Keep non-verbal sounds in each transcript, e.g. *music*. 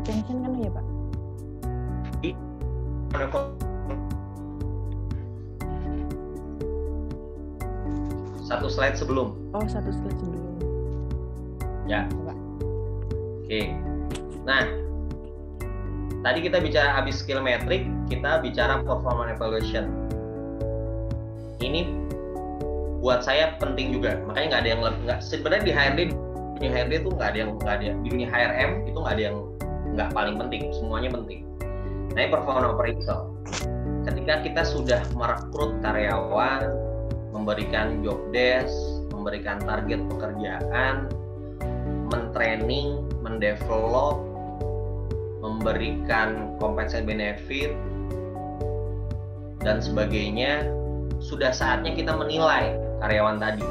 retention kan ya Pak? Satu slide sebelum. Oh, satu slide sebelum. Ya. Pak. Oke. Nah, tadi kita bicara habis skill metric, kita bicara performance evaluation. Ini buat saya penting juga. Makanya nggak ada yang nggak sebenarnya di HRD di HRD itu nggak ada yang nggak ada di dunia HRM itu nggak ada yang nggak paling penting. Semuanya penting. Nah, ini performance appraisal. Ketika kita sudah merekrut karyawan, memberikan job desk, memberikan target pekerjaan, mentraining, mendevelop, memberikan compensation benefit dan sebagainya, sudah saatnya kita menilai karyawan tadi.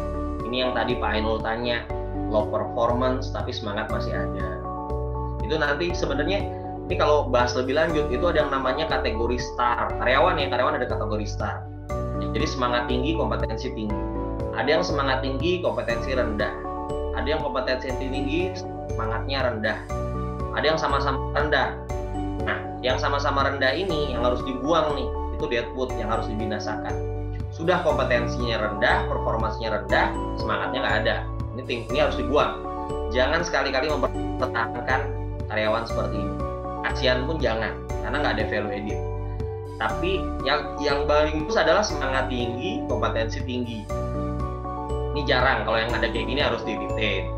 Ini yang tadi Pak Ainul tanya, low performance tapi semangat masih ada. Itu nanti sebenarnya ini kalau bahas lebih lanjut itu ada yang namanya kategori star. Karyawan ya, karyawan ada kategori star. Jadi semangat tinggi, kompetensi tinggi. Ada yang semangat tinggi, kompetensi rendah. Ada yang kompetensi tinggi, semangatnya rendah. Ada yang sama-sama rendah. Nah, yang sama-sama rendah ini yang harus dibuang nih, itu deadwood yang harus dibinasakan. Sudah kompetensinya rendah, performasinya rendah, semangatnya nggak ada. Ini, ini harus dibuang. Jangan sekali-kali mempertahankan karyawan seperti ini. Kasihan pun jangan, karena nggak ada value edit tapi yang yang paling bagus adalah semangat tinggi kompetensi tinggi. Ini jarang kalau yang ada kayak gini harus di retain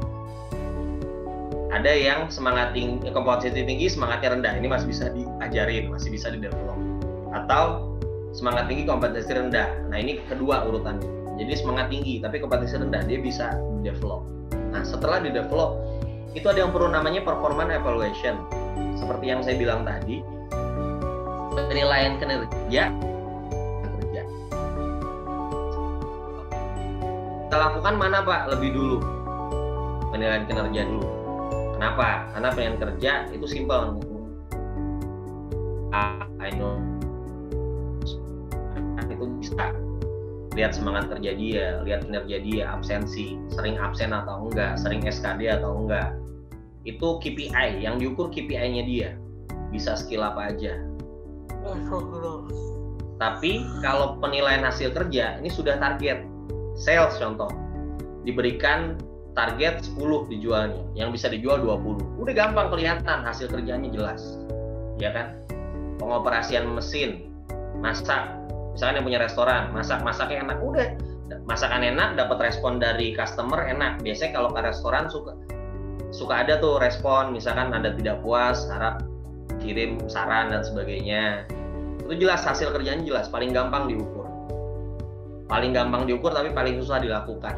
ada yang semangat tinggi kompetensi tinggi semangatnya rendah. Ini masih bisa diajarin masih bisa di develop atau semangat tinggi kompetensi rendah. Nah ini kedua urutannya. Jadi semangat tinggi tapi kompetensi rendah dia bisa develop nah setelah di develop itu ada yang perlu namanya performance evaluation seperti yang saya bilang tadi penilaian kinerja kerja. Kita lakukan mana Pak lebih dulu? Penilaian kinerja dulu. Kenapa? Karena penilaian kerja itu simpel. I know itu bisa lihat semangat kerja dia, lihat kinerja dia, absensi, sering absen atau enggak, sering SKD atau enggak. Itu KPI, yang diukur KPI-nya dia. Bisa skill apa aja, tapi kalau penilaian hasil kerja ini sudah target. Sales contoh. Diberikan target 10 dijualnya. Yang bisa dijual 20 udah gampang kelihatan hasil kerjanya jelas. Ya kan? Pengoperasian mesin masak. Misalkan yang punya restoran masak masaknya enak. Udah masakan enak dapat respon dari customer enak. Biasanya kalau ke restoran suka suka ada tuh respon misalkan anda tidak puas harap kirim saran dan sebagainya. Itu jelas hasil kerjanya jelas paling gampang diukur. Paling gampang diukur tapi paling susah dilakukan.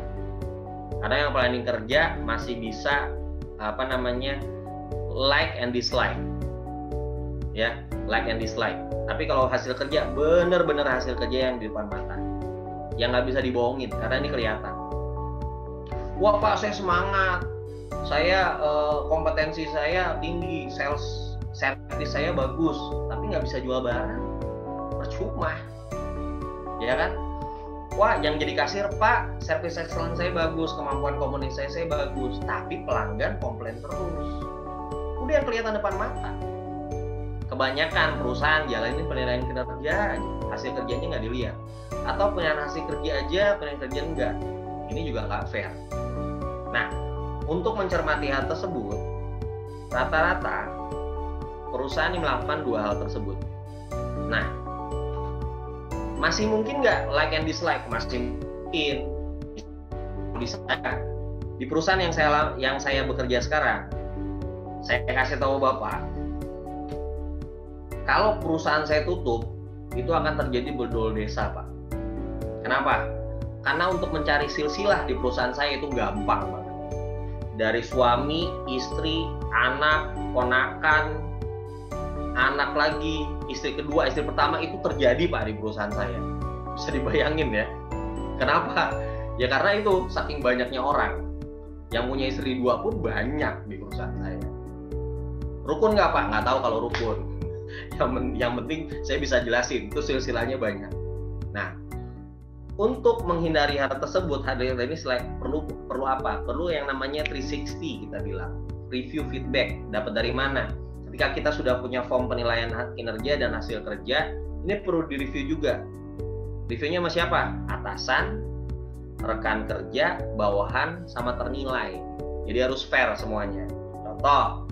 Karena yang planning kerja masih bisa apa namanya like and dislike. Ya like and dislike. Tapi kalau hasil kerja bener-bener hasil kerja yang di depan mata. Yang nggak bisa dibohongin karena ini kelihatan. Wah pak saya semangat saya eh, kompetensi saya tinggi sales servis saya bagus tapi nggak bisa jual barang. Percuma. Ya kan? Wah yang jadi kasir pak servis excellence saya bagus kemampuan komunikasi saya bagus tapi pelanggan komplain terus. Udah yang kelihatan depan mata. Kebanyakan perusahaan jalanin penilaian kinerja hasil kerjanya nggak dilihat. Atau penilaian hasil kerja aja penilaian kerja enggak. Ini juga nggak fair. Nah untuk mencermati hal tersebut rata-rata perusahaan yang melakukan dua hal tersebut. Nah masih mungkin nggak like and dislike? Masih mungkin. Bisa. Di perusahaan yang saya yang saya bekerja sekarang saya kasih tahu bapak kalau perusahaan saya tutup itu akan terjadi bedol desa pak. Kenapa? Karena untuk mencari silsilah di perusahaan saya itu gampang banget dari suami istri anak ponakan anak lagi istri kedua istri pertama itu terjadi pak di perusahaan saya. Bisa dibayangin ya. Kenapa? Ya karena itu saking banyaknya orang yang punya istri dua pun banyak di perusahaan saya. Rukun nggak pak? Nggak tahu kalau rukun. *laughs* Yang, yang penting saya bisa jelasin itu silsilahnya banyak. Nah untuk menghindari hal tersebut hadir ini selain perlu perlu apa perlu yang namanya 360 kita bilang review feedback dapat dari mana ketika kita sudah punya form penilaian kinerja dan hasil kerja, ini perlu direview juga. Reviewnya sama siapa? Atasan, rekan kerja, bawahan, sama ternilai. Jadi harus fair semuanya. Contoh,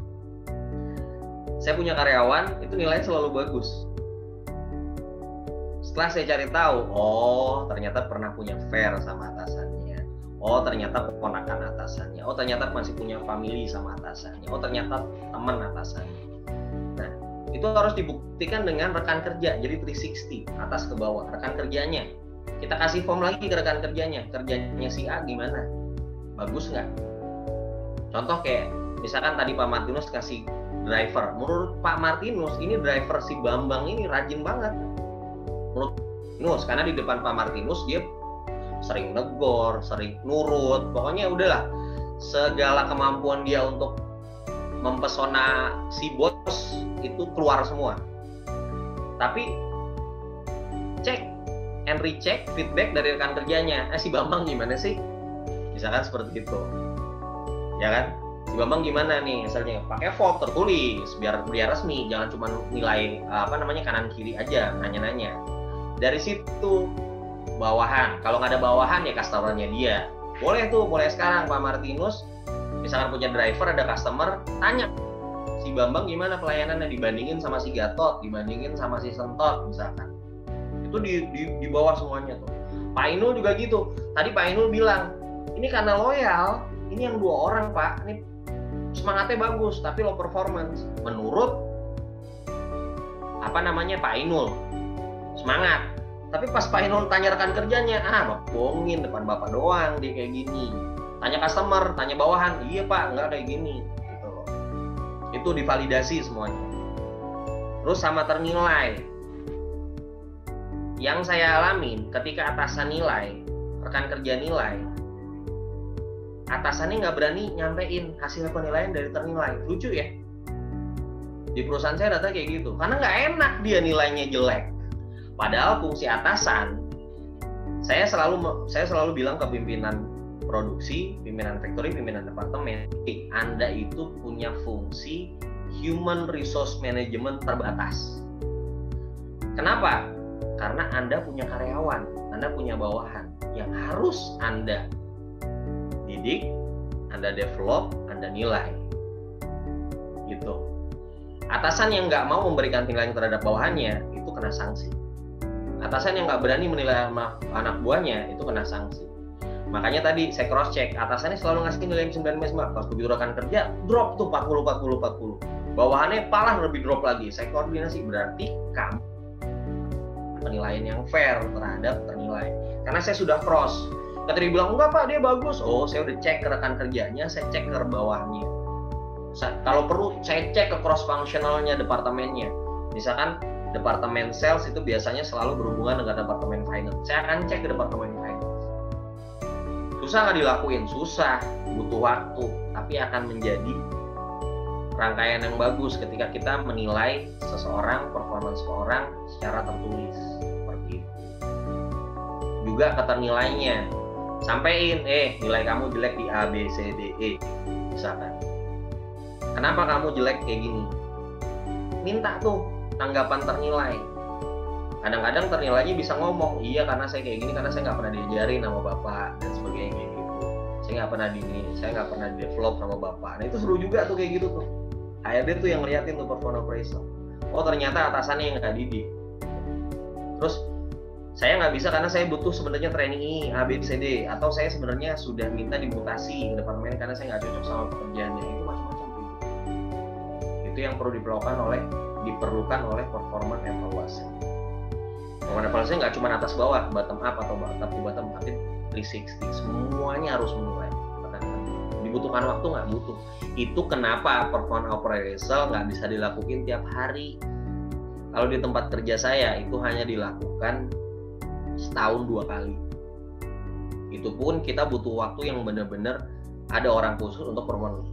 saya punya karyawan, itu nilainya selalu bagus. Setelah saya cari tahu, oh ternyata pernah punya fair sama atasannya. Oh ternyata keponakan atasannya. Oh ternyata masih punya family sama atasannya. Oh ternyata teman atasannya. Nah, itu harus dibuktikan dengan rekan kerja. Jadi 360 atas ke bawah rekan kerjanya kita kasih form lagi ke rekan kerjanya kerjanya si A gimana bagus nggak contoh kayak misalkan tadi Pak Martinus kasih driver menurut Pak Martinus ini driver si Bambang ini rajin banget Martinus karena di depan Pak Martinus dia sering negor sering nurut. Pokoknya udahlah segala kemampuan dia untuk mempesona si bos itu keluar semua. Tapi cek and recheck feedback dari rekan kerjanya. Eh si Bambang gimana sih? Misalkan seperti itu. Ya kan? Si Bambang gimana nih? Misalnya pakai form tertulis biar biar resmi. Jangan cuma nilai apa namanya kanan kiri aja nanya-nanya dari situ bawahan. Kalau nggak ada bawahan ya customernya dia. Boleh tuh boleh sekarang Pak Martinus. Misalkan punya driver ada customer tanya. Si Bambang gimana pelayanannya? Dibandingin sama si Gatot dibandingin sama si Sentot misalkan. Itu di, di, di bawah semuanya tuh. Pak Inul juga gitu. Tadi Pak Inul bilang ini karena loyal ini yang dua orang Pak. Ini semangatnya bagus tapi low performance. Menurut apa namanya Pak Inul semangat. Tapi pas Pak Inul tanya rekan kerjanya ah bohongin depan bapak doang dia kayak gini. Tanya customer tanya bawahan iya pak nggak kayak gini. Gitu loh. Itu divalidasi semuanya. Terus sama ternilai. Yang saya alami ketika atasan nilai rekan kerja nilai atasannya nggak berani nyampein hasil penilaian dari ternilai. Lucu ya. Di perusahaan saya data kayak gitu. Karena nggak enak dia nilainya jelek padahal fungsi atasan saya selalu saya selalu bilang ke pimpinan produksi, pimpinan factory, pimpinan departemen, Anda itu punya fungsi human resource management terbatas. Kenapa? karena Anda punya karyawan, Anda punya bawahan yang harus Anda didik, Anda develop, Anda nilai. Gitu. Atasan yang nggak mau memberikan penilaian terhadap bawahannya itu kena sanksi. Atasan yang nggak berani menilai anak buahnya itu kena sanksi. Makanya tadi saya cross check, atasannya selalu ngasih nilai 9 pas begitu rekan kerja drop tuh 40 40 40. Bawahannya palah lebih drop lagi. Saya koordinasi berarti kamu penilaian yang fair terhadap ternilai. Karena saya sudah cross. Ketika dia bilang, enggak pak dia bagus. Oh saya udah cek ke rekan kerjanya, saya cek ke bawahnya. kalau perlu saya cek ke cross functionalnya departemennya. Misalkan departemen sales itu biasanya selalu berhubungan dengan departemen finance. Saya akan cek ke departemen finance. Susah nggak dilakuin? Susah, butuh waktu, tapi akan menjadi rangkaian yang bagus ketika kita menilai seseorang, performance seseorang secara tertulis seperti itu. Juga keternilainya, sampaikan, eh nilai kamu jelek di A, B, C, D, E, misalkan. Kenapa kamu jelek kayak gini? Minta tuh tanggapan ternilai. Kadang-kadang ternilainya bisa ngomong, iya karena saya kayak gini, karena saya nggak pernah diajarin sama bapak dan sebagainya gitu. Saya nggak pernah di saya nggak pernah develop sama bapak. Nah itu seru juga tuh kayak gitu tuh HRD tuh yang ngeliatin tuh performa appraisal oh ternyata atasannya yang nggak didik terus saya nggak bisa karena saya butuh sebenarnya training ini A B C D atau saya sebenarnya sudah minta dimutasi ke departemen karena saya nggak cocok sama pekerjaannya itu macam-macam gitu. itu yang perlu diperlukan oleh diperlukan oleh performa evaluasi performa evaluasi nggak cuma atas bawah bottom up atau bottom to bottom tapi 360 semuanya harus menilai dibutuhkan waktu nggak? Butuh. Itu kenapa performance appraisal nggak bisa dilakukan tiap hari. Kalau di tempat kerja saya itu hanya dilakukan setahun dua kali. Itu pun kita butuh waktu yang benar-benar ada orang khusus untuk performance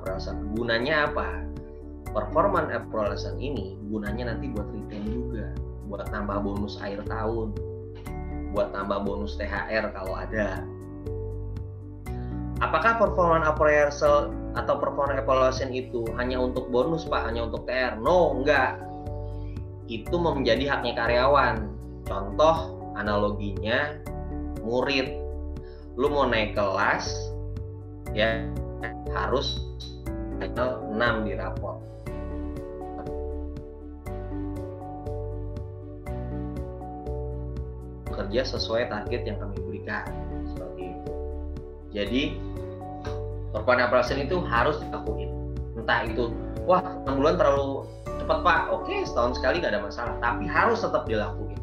appraisal gunanya apa performance appraisal ini gunanya nanti buat retain juga buat tambah bonus akhir tahun buat tambah bonus THR kalau ada. Apakah performance appraisal atau performance evaluation itu hanya untuk bonus pak? Hanya untuk TR no enggak. Itu menjadi haknya karyawan. Contoh analoginya murid. Lu mau naik kelas ya harus 6 di rapor bekerja sesuai target yang kami berikan. Seperti itu. Jadi performance operation itu harus dilakuin. Entah itu wah 6 bulan terlalu cepat pak. Oke setahun sekali nggak ada masalah. Tapi harus tetap dilakuin.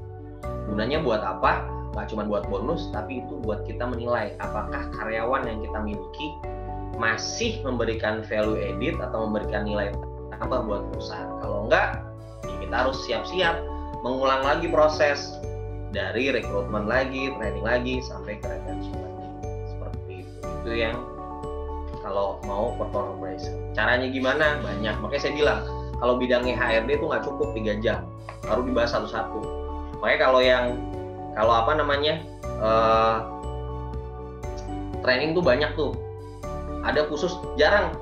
Gunanya buat apa? Nggak cuma buat bonus tapi itu buat kita menilai apakah karyawan yang kita miliki masih memberikan value edit atau memberikan nilai tambah buat perusahaan. Kalau enggak ya kita harus siap-siap mengulang lagi proses dari rekrutmen lagi, training lagi sampai ke retention lagi. Seperti itu. Itu yang kalau mau perform operation. Caranya gimana? Banyak. Makanya saya bilang kalau bidangnya HRD itu nggak cukup tiga jam, baru dibahas satu-satu. Makanya kalau yang kalau apa namanya uh, training tuh banyak tuh. Ada khusus jarang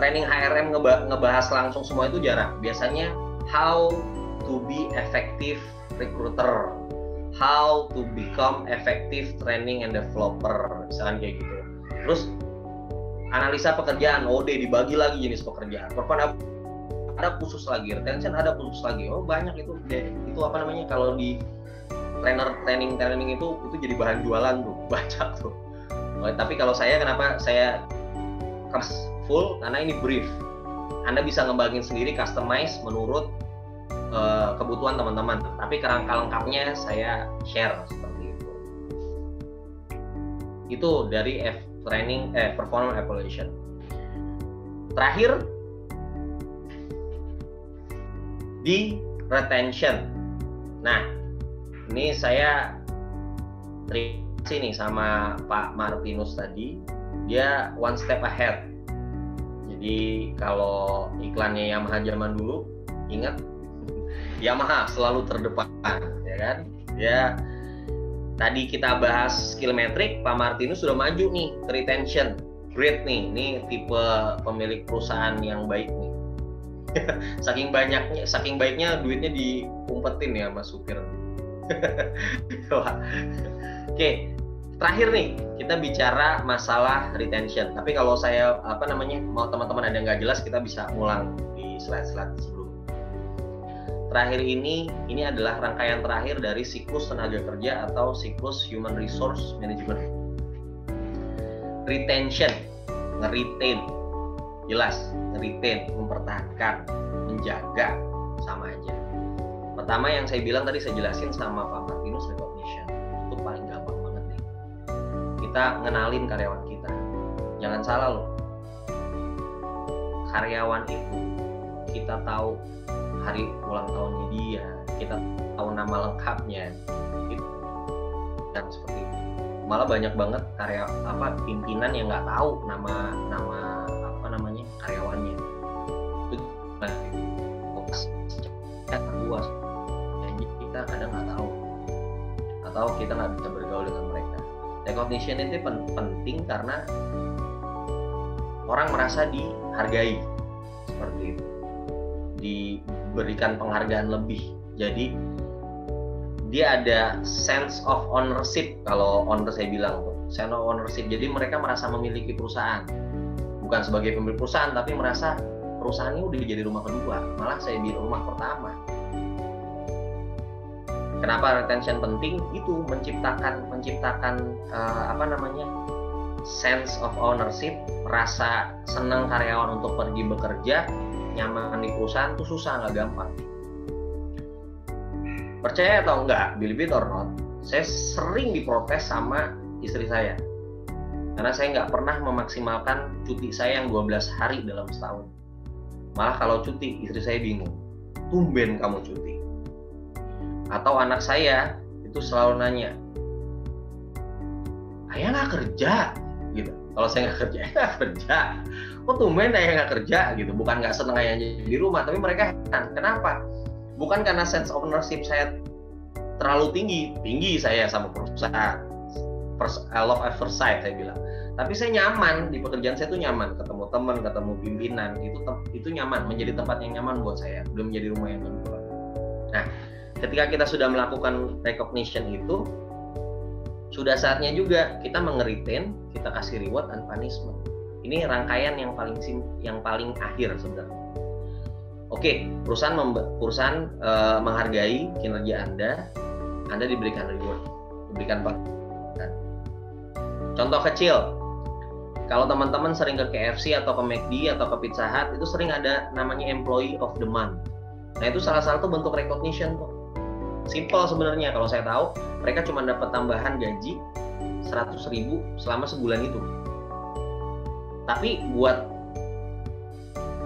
training HRM ngebahas langsung semua itu jarang. Biasanya how to be effective recruiter how to become effective training and developer misalkan kayak gitu. Terus analisa pekerjaan OD dibagi lagi jenis pekerjaan. Perpan ada khusus lagi retention ada khusus lagi. Oh banyak itu. Itu apa namanya? Kalau di trainer training training itu itu jadi bahan jualan tuh *laughs* banyak tuh. Oh, tapi kalau saya kenapa saya full? Karena ini brief. Anda bisa ngembangin sendiri customize menurut uh, kebutuhan teman-teman. Tapi kerangka lengkapnya saya share seperti itu. Itu dari F training eh performance evaluation. Terakhir di retention. Nah, ini saya terima kasih nih sama Pak Martinus tadi. Dia one step ahead. Jadi kalau iklannya Yamaha zaman dulu, ingat Yamaha selalu terdepan ya kan? Ya tadi kita bahas skill metric Pak Martinus sudah maju nih ke retention great nih. Ini tipe pemilik perusahaan yang baik nih. *laughs* Saking banyaknya saking baiknya duitnya diumpetin ya mas supir. *laughs* Oke terakhir nih kita bicara masalah retention. Tapi kalau saya apa namanya mau teman-teman ada nggak jelas kita bisa ulang di slide-slide terakhir ini ini adalah rangkaian terakhir dari siklus tenaga kerja atau siklus human resource management. Retention, nge-retain, jelas, nge-retain, mempertahankan, menjaga, sama aja. Pertama yang saya bilang tadi saya jelasin sama Pak Martinus recognition itu paling gampang banget nih. Kita ngenalin karyawan kita. Jangan salah loh. Karyawan itu kita tahu hari ulang tahunnya dia kita tahu nama lengkapnya gitu. dan seperti itu. Malah banyak banget karya apa pimpinan yang nggak tahu nama nama apa namanya karyawannya. Itu luas. Jadi kita kadang nggak tahu. Atau kita nggak bisa bergaul dengan mereka. Recognition itu penting karena orang merasa dihargai. Seperti itu. Di berikan penghargaan lebih. Jadi dia ada sense of ownership kalau owner saya bilang tuh sense of ownership. Jadi mereka merasa memiliki perusahaan bukan sebagai pemilik perusahaan tapi merasa perusahaan ini udah jadi rumah kedua malah saya di rumah pertama. Kenapa retention penting? Itu menciptakan menciptakan uh, apa namanya sense of ownership, rasa senang karyawan untuk pergi bekerja, nyaman di perusahaan tuh susah nggak gampang. Percaya atau enggak believe it or not saya sering diprotes sama istri saya. Karena saya nggak pernah memaksimalkan cuti saya yang 12 hari dalam setahun. Malah kalau cuti istri saya bingung tumben kamu cuti? Atau anak saya itu selalu nanya ayah nggak kerja? Gitu kalau saya nggak kerja *laughs* nggak kerja. Kok tumben ayah nggak kerja gitu? Bukan nggak seneng ayahnya di rumah tapi mereka heran. Kenapa? Bukan karena sense of ownership saya terlalu tinggi tinggi saya sama perusahaan. First, I love at first sight saya bilang. Tapi saya nyaman di pekerjaan saya tuh nyaman. Ketemu teman ketemu pimpinan itu itu nyaman. Menjadi tempat yang nyaman buat saya. Udah menjadi rumah yang kedua nah ketika kita sudah melakukan recognition itu sudah saatnya juga kita mengeritain kita kasih reward and punishment ini rangkaian yang paling sim yang paling akhir sebenarnya oke perusahaan perusahaan uh, menghargai kinerja anda anda diberikan reward diberikan contoh kecil kalau teman-teman sering ke KFC atau ke McD atau ke Pizza Hut itu sering ada namanya employee of the month. Nah itu salah satu bentuk recognition tuh. Simple sebenarnya kalau saya tahu mereka cuma dapat tambahan gaji 100 ribu selama sebulan itu. Tapi buat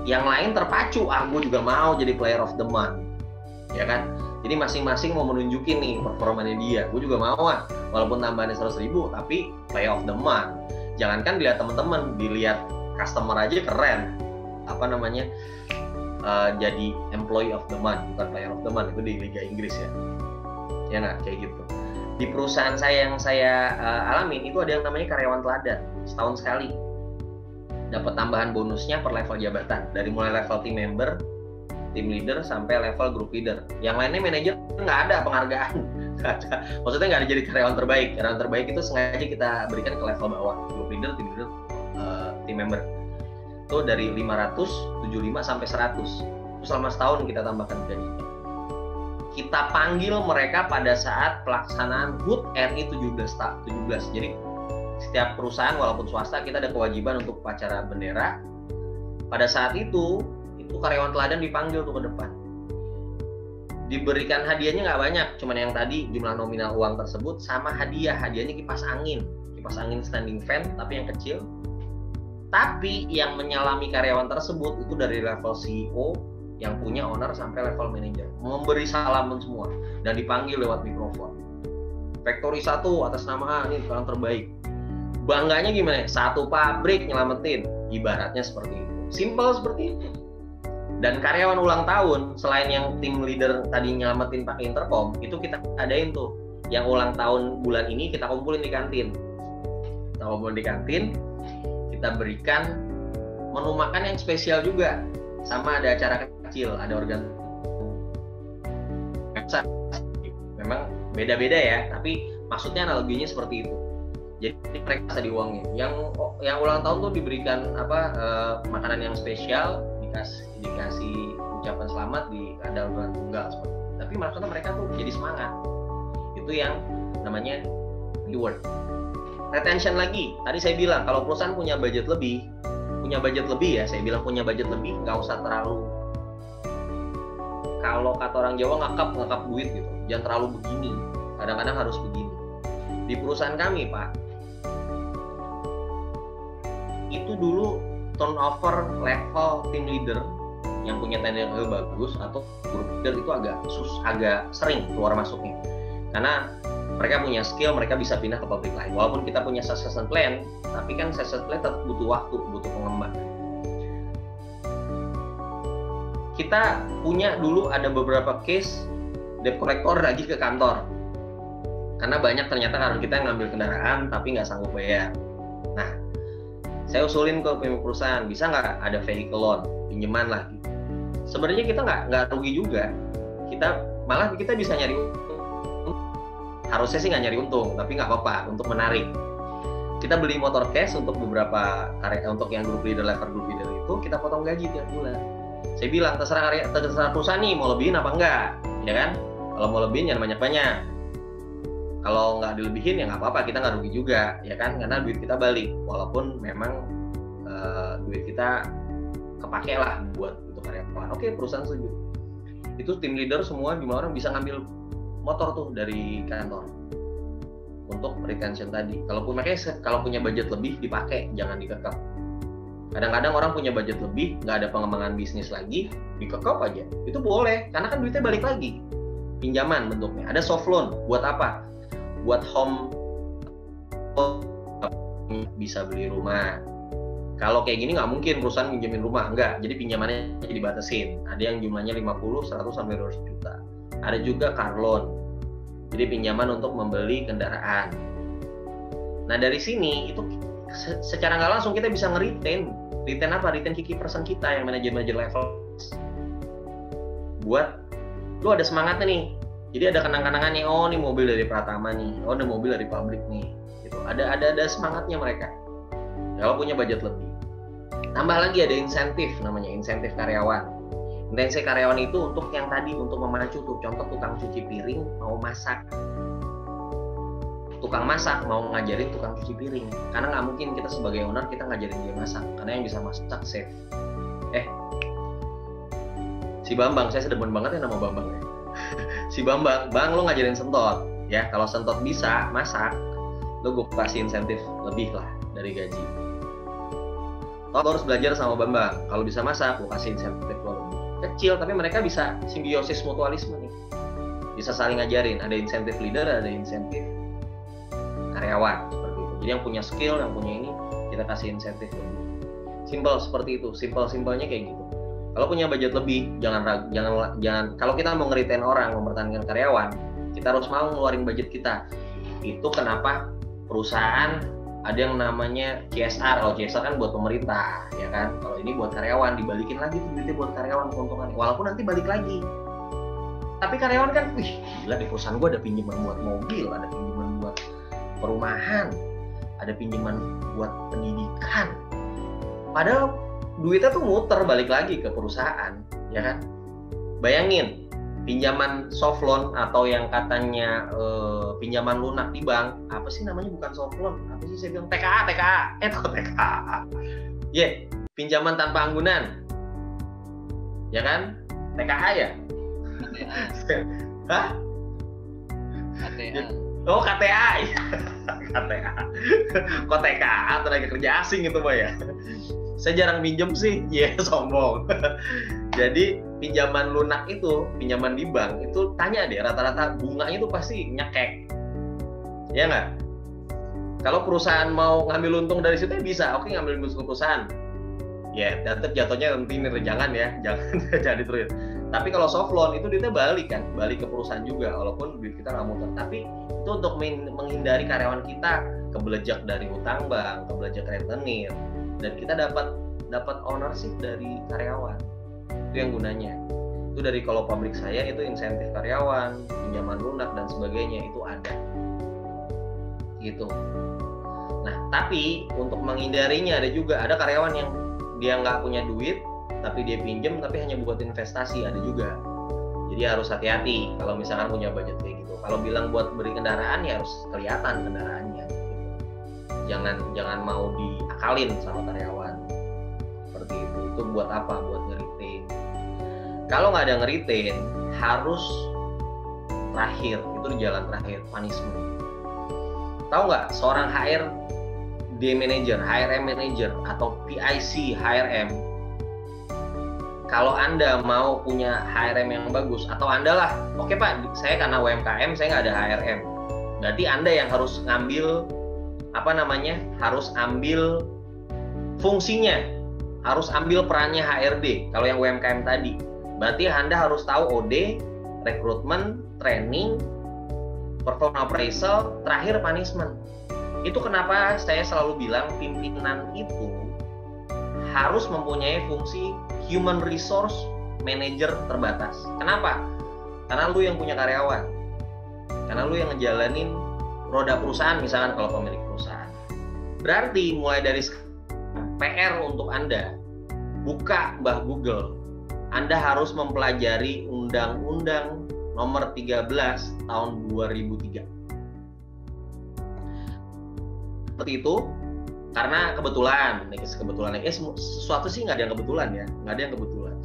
yang lain terpacu, ah gue juga mau jadi player of the month, ya kan? Jadi masing-masing mau menunjukin nih performanya dia. Gue juga mau ah, walaupun tambahannya 100 ribu, tapi player of the month jangankan dilihat teman-teman dilihat customer aja keren apa namanya uh, jadi employee of the month bukan player of the month itu di Liga Inggris ya. Ya nggak? Kayak gitu. Di perusahaan saya yang saya uh, alamin itu ada yang namanya karyawan teladan setahun sekali. Dapat tambahan bonusnya per level jabatan. Dari mulai level team member tim leader sampai level group leader. Yang lainnya manajer nggak ada penghargaan. *laughs* Maksudnya nggak ada jadi karyawan terbaik. Karyawan terbaik itu sengaja kita berikan ke level bawah. Group leader tim leader uh, tim member itu dari 500 75 sampai 100 itu selama setahun kita tambahkan gaji kita panggil mereka pada saat pelaksanaan HUT RI 17 17 jadi setiap perusahaan walaupun swasta kita ada kewajiban untuk upacara bendera. Pada saat itu itu karyawan teladan dipanggil untuk ke depan. Diberikan hadiahnya nggak banyak, cuman yang tadi jumlah nominal uang tersebut sama hadiah, hadiahnya kipas angin, kipas angin standing fan tapi yang kecil. Tapi yang menyalami karyawan tersebut itu dari level CEO yang punya owner sampai level manager, memberi salaman semua dan dipanggil lewat mikrofon. Factory satu atas nama A ini orang terbaik. Bangganya gimana? Satu pabrik nyelamatin, ibaratnya seperti itu. Simple seperti itu dan karyawan ulang tahun selain yang tim leader tadi nyelamatin pakai intercom itu kita adain tuh yang ulang tahun bulan ini kita kumpulin di kantin kita kumpulin di kantin kita berikan menu makan yang spesial juga. Sama ada acara kecil ada organ. Memang beda-beda ya tapi maksudnya analoginya seperti itu. Jadi mereka bisa diuangin. Yang yang ulang tahun tuh diberikan apa uh, makanan yang spesial dikasih dikasih ucapan selamat di ada bulan tunggal seperti itu. tapi maksudnya mereka tuh jadi semangat. Itu yang namanya reward retention lagi. Tadi saya bilang kalau perusahaan punya budget lebih punya budget lebih ya saya bilang punya budget lebih nggak usah terlalu kalau kata orang Jawa ngakap ngakap duit gitu. Jangan terlalu begini. Kadang-kadang harus begini. Di perusahaan kami pak itu dulu turnover level team leader yang punya tenure bagus atau group leader itu agak sus agak sering keluar masuknya. Karena mereka punya skill mereka bisa pindah ke publik lain walaupun kita punya succession plan tapi kan succession plan tetap butuh waktu butuh pengembangan. Kita punya dulu ada beberapa case debt collector lagi ke kantor. Karena banyak ternyata karena kita ngambil kendaraan tapi nggak sanggup bayar. Nah saya usulin ke pemilik perusahaan bisa nggak ada vehicle loan? Pinjaman lah sebenarnya kita nggak nggak rugi juga. Kita malah kita bisa nyari harusnya sih nggak nyari untung tapi nggak apa-apa untuk menarik. Kita beli motor cash untuk beberapa karya untuk yang grup leader level grup leader itu kita potong gaji tiap bulan. Saya bilang terserah karya terserah perusahaan nih mau lebihin apa enggak? Ya kan? Kalau mau lebihin jangan banyak banyak. Kalau nggak dilebihin ya nggak apa-apa kita nggak rugi juga ya kan? Karena duit kita balik walaupun memang uh, duit kita kepake lah buat untuk karyawan. Oke perusahaan setuju. Itu tim leader semua jumlah orang bisa ngambil motor tuh dari kantor. Untuk retention tadi. Kalaupun makanya kalau punya budget lebih dipakai jangan dikekep. Kadang-kadang orang punya budget lebih nggak ada pengembangan bisnis lagi dikekep aja. Itu boleh karena kan duitnya balik lagi. Pinjaman bentuknya. Ada soft loan buat apa? Buat home. Bisa beli rumah. Kalau kayak gini nggak mungkin perusahaan pinjamin rumah enggak jadi pinjamannya dibatasin ada yang jumlahnya 50 100 sampai 200 juta ada juga car loan jadi pinjaman untuk membeli kendaraan nah dari sini itu se- secara nggak langsung kita bisa nge-retain. Retain apa? Retain key person kita yang manajer-manajer level. Buat lu ada semangatnya nih. Jadi ada kenang-kenangan nih, oh nih mobil dari Pratama nih, oh ada mobil dari pabrik nih. Gitu. Ada ada ada semangatnya mereka. Kalau punya budget lebih. Tambah lagi ada insentif namanya, insentif karyawan. Insentif karyawan itu untuk yang tadi untuk memacu tuh contoh tukang cuci piring mau masak. Tukang masak mau ngajarin tukang cuci piring. Karena nggak mungkin kita sebagai owner kita ngajarin dia masak. Karena yang bisa masak chef eh si Bambang saya sedemen banget ya nama Bambang ya. *laughs* Si Bambang Bang lo ngajarin sentot. Ya kalau sentot bisa masak lo gue kasih insentif lebih lah dari gaji. Lo harus belajar sama Bambang. Kalau bisa masak gue kasih insentif lo kecil tapi mereka bisa simbiosis mutualisme nih bisa saling ngajarin ada insentif leader ada insentif karyawan seperti itu. Jadi yang punya skill, yang punya ini kita kasih insentif lebih. Simpel seperti itu, simpel-simpelnya kayak gitu. Kalau punya budget lebih, jangan jangan jangan kalau kita mau ngeritain orang, mempertahankan karyawan, kita harus mau ngeluarin budget kita. Itu kenapa perusahaan ada yang namanya CSR. Kalau CSR kan buat pemerintah, ya kan. Kalau ini buat karyawan, dibalikin lagi tuh duitnya buat karyawan keuntungan. Walaupun nanti balik lagi. Tapi karyawan kan, wih, gila di perusahaan gue ada pinjaman buat mobil, ada pinjaman buat perumahan, ada pinjaman buat pendidikan. Padahal duitnya tuh muter balik lagi ke perusahaan, ya kan? Bayangin pinjaman soft loan atau yang katanya eh, pinjaman lunak di bank, apa sih namanya bukan soft loan, apa sih saya bilang TKA, TKA, *laughs* eh kok TKA, ya yeah, pinjaman tanpa anggunan, ya kan? TKA ya? *laughs* Hah? KTA. Oh KTA, *laughs* KTA, kok TKA tenaga kerja asing itu pak ya? Saya jarang minjem sih, ya yeah, sombong. Jadi pinjaman lunak itu, pinjaman di bank itu tanya deh rata-rata bunganya itu pasti nyekek, ya nggak? Kalau perusahaan mau ngambil untung dari situ ya bisa, oke ngambil untung perusahaan. Ya, yeah, tetap jatuhnya nanti nih jangan ya, *laughs* jangan jadi terus. Tapi kalau soft loan itu duitnya balik kan, balik ke perusahaan juga, walaupun duit kita nggak muter. Tapi itu untuk menghindari karyawan kita kebelejak dari utang bank, kebelejak rentenir, dan kita dapat dapat ownership dari karyawan. Itu yang gunanya. Itu dari kalau pabrik saya itu insentif karyawan, pinjaman lunak dan sebagainya itu ada. Gitu. Nah, tapi untuk menghindarinya ada juga ada karyawan yang dia nggak punya duit, tapi dia pinjem tapi hanya buat investasi ada juga. Jadi harus hati-hati kalau misalkan punya budget kayak gitu. Kalau bilang buat beri kendaraan ya harus kelihatan kendaraannya. Jangan jangan mau diakalin sama karyawan. Seperti itu. Itu buat apa? Buat. Kalau nggak ada ngeritain, harus terakhir itu di jalan terakhir punishment. Tahu nggak seorang HR D manager, HRM manager atau PIC HRM kalau anda mau punya HRM yang bagus atau anda lah oke okay, pak saya karena UMKM saya nggak ada HRM berarti anda yang harus ngambil apa namanya harus ambil fungsinya harus ambil perannya HRD kalau yang UMKM tadi berarti anda harus tahu OD rekrutmen training perform appraisal terakhir punishment itu kenapa saya selalu bilang pimpinan itu harus mempunyai fungsi human resource manager terbatas. Kenapa? Karena lu yang punya karyawan. Karena lu yang ngejalanin roda perusahaan misalkan kalau pemilik perusahaan. Berarti mulai dari PR untuk Anda buka Mbah Google. Anda harus mempelajari Undang-Undang Nomor 13 Tahun 2003. Seperti itu, karena kebetulan kebetulan. Eh sesuatu sih nggak ada yang kebetulan ya nggak ada yang kebetulan.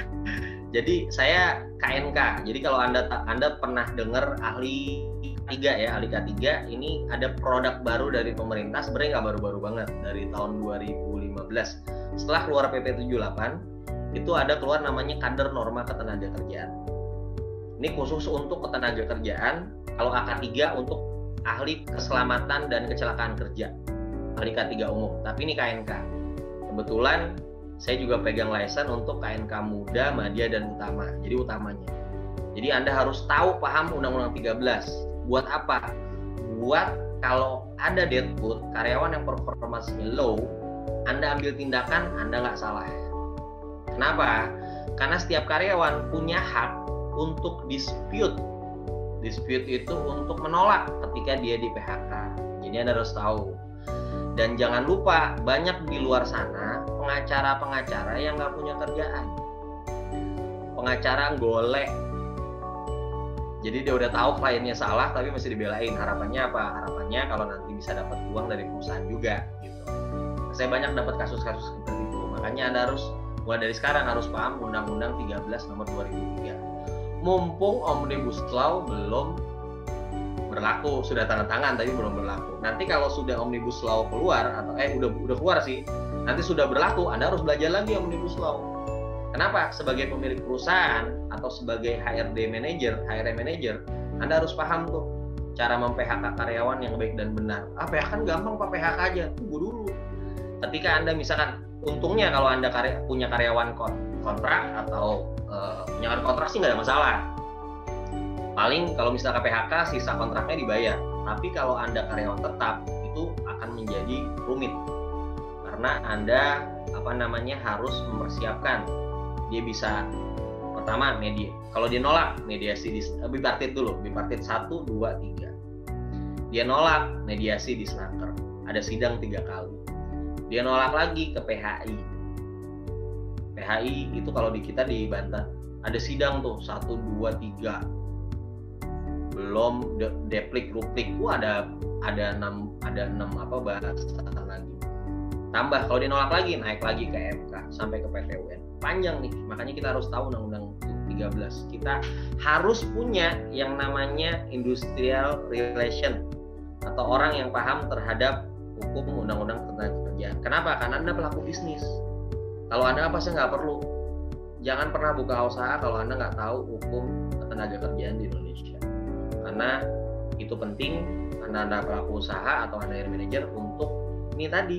*laughs* Jadi saya KNK jadi kalau anda anda pernah dengar ahli tiga ya ahli K3 ini ada produk baru dari pemerintah. Sebenarnya nggak baru-baru banget dari tahun 2015 setelah keluar PP 78 itu ada keluar namanya kader norma ketenaga kerjaan ini khusus untuk ketenaga kerjaan kalau AK3 untuk ahli keselamatan dan kecelakaan kerja ahli K3 umum, tapi ini KNK. Kebetulan saya juga pegang license untuk KNK muda, media dan utama. Jadi utamanya. Jadi Anda harus tahu paham Undang-Undang 13. Buat apa? Buat kalau ada deadwood karyawan yang performasinya low anda ambil tindakan anda nggak salah kenapa? Karena setiap karyawan punya hak untuk dispute. Dispute itu untuk menolak ketika dia di PHK jadi anda harus tahu. Dan jangan lupa banyak di luar sana pengacara-pengacara yang nggak punya kerjaan. Pengacara golek. Jadi dia udah tahu kliennya salah tapi masih dibelain. Harapannya apa? Harapannya kalau nanti bisa dapat uang dari perusahaan juga gitu. Saya banyak dapat kasus-kasus seperti itu. Makanya anda harus mulai dari sekarang harus paham Undang-Undang 13 nomor 2003 mumpung Omnibus Law belum berlaku sudah tanda tangan tapi belum berlaku nanti kalau sudah Omnibus Law keluar atau eh udah udah keluar sih nanti sudah berlaku Anda harus belajar lagi Omnibus Law Kenapa? Sebagai pemilik perusahaan atau sebagai HRD manager, HRM manager, Anda harus paham tuh cara mem-PHK karyawan yang baik dan benar. Ah, PHK kan gampang Pak PHK aja. Tunggu dulu. Ketika Anda misalkan untungnya kalau Anda karya, punya karyawan kontrak atau uh, punya kontrak sih nggak ada masalah. Paling kalau misalkan PHK sisa kontraknya dibayar. Tapi kalau Anda karyawan tetap itu akan menjadi rumit. Karena Anda apa namanya harus mempersiapkan dia bisa pertama media kalau dia nolak mediasi di uh, bipartit dulu bipartit satu dua tiga dia nolak mediasi di snaker ada sidang tiga kali dia nolak lagi ke PHI PHI itu kalau di kita di Banten ada sidang tuh satu dua tiga. Belum de deplik ruplik. Wah, ada ada enam ada enam apa bahasan lagi. Tambah kalau dia nolak lagi naik lagi ke MK sampai ke PT UN panjang nih makanya kita harus tahu undang-undang 13 kita harus punya yang namanya industrial relation atau orang yang paham terhadap hukum undang-undang ketenaga kerjaan kenapa? Karena anda pelaku bisnis. Kalau anda apa sih nggak perlu. Jangan pernah buka usaha kalau anda nggak tahu hukum ketenaga kerjaan di Indonesia. Karena itu penting karena anda pelaku usaha atau anda manajer untuk ini tadi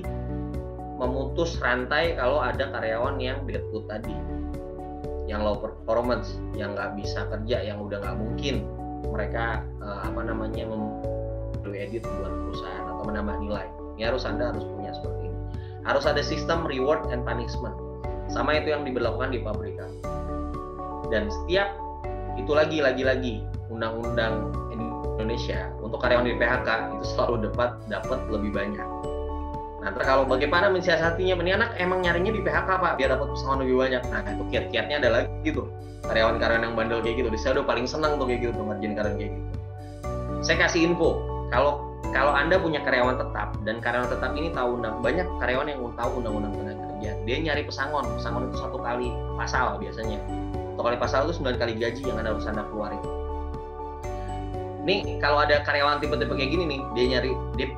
memutus rantai kalau ada karyawan yang deadwood tadi. Yang low performance yang nggak bisa kerja yang udah nggak mungkin mereka uh, apa namanya membuat edit buat perusahaan atau menambah nilai ini harus anda harus punya seperti ini harus ada sistem reward and punishment sama itu yang diberlakukan di pabrikan dan setiap itu lagi lagi lagi undang-undang Indonesia untuk karyawan di PHK itu selalu dapat dapat lebih banyak Nah, kalau bagaimana mensiasatinya? Ini anak emang nyarinya di PHK pak, biar dapat pesangon lebih banyak. Nah, itu kiat-kiatnya ada lagi gitu. Karyawan-karyawan yang bandel kayak gitu. Saya udah paling senang tuh kayak gitu, ngerjain karyawan kayak gitu. Saya kasih info, kalau kalau anda punya karyawan tetap dan karyawan tetap ini tahu undang banyak karyawan yang tahu undang-undang tenaga kerja. Dia nyari pesangon pesangon itu satu kali pasal biasanya. Satu kali pasal itu sembilan kali gaji yang anda harus anda keluarin. Nih kalau ada karyawan tipe-tipe kayak gini nih dia nyari dia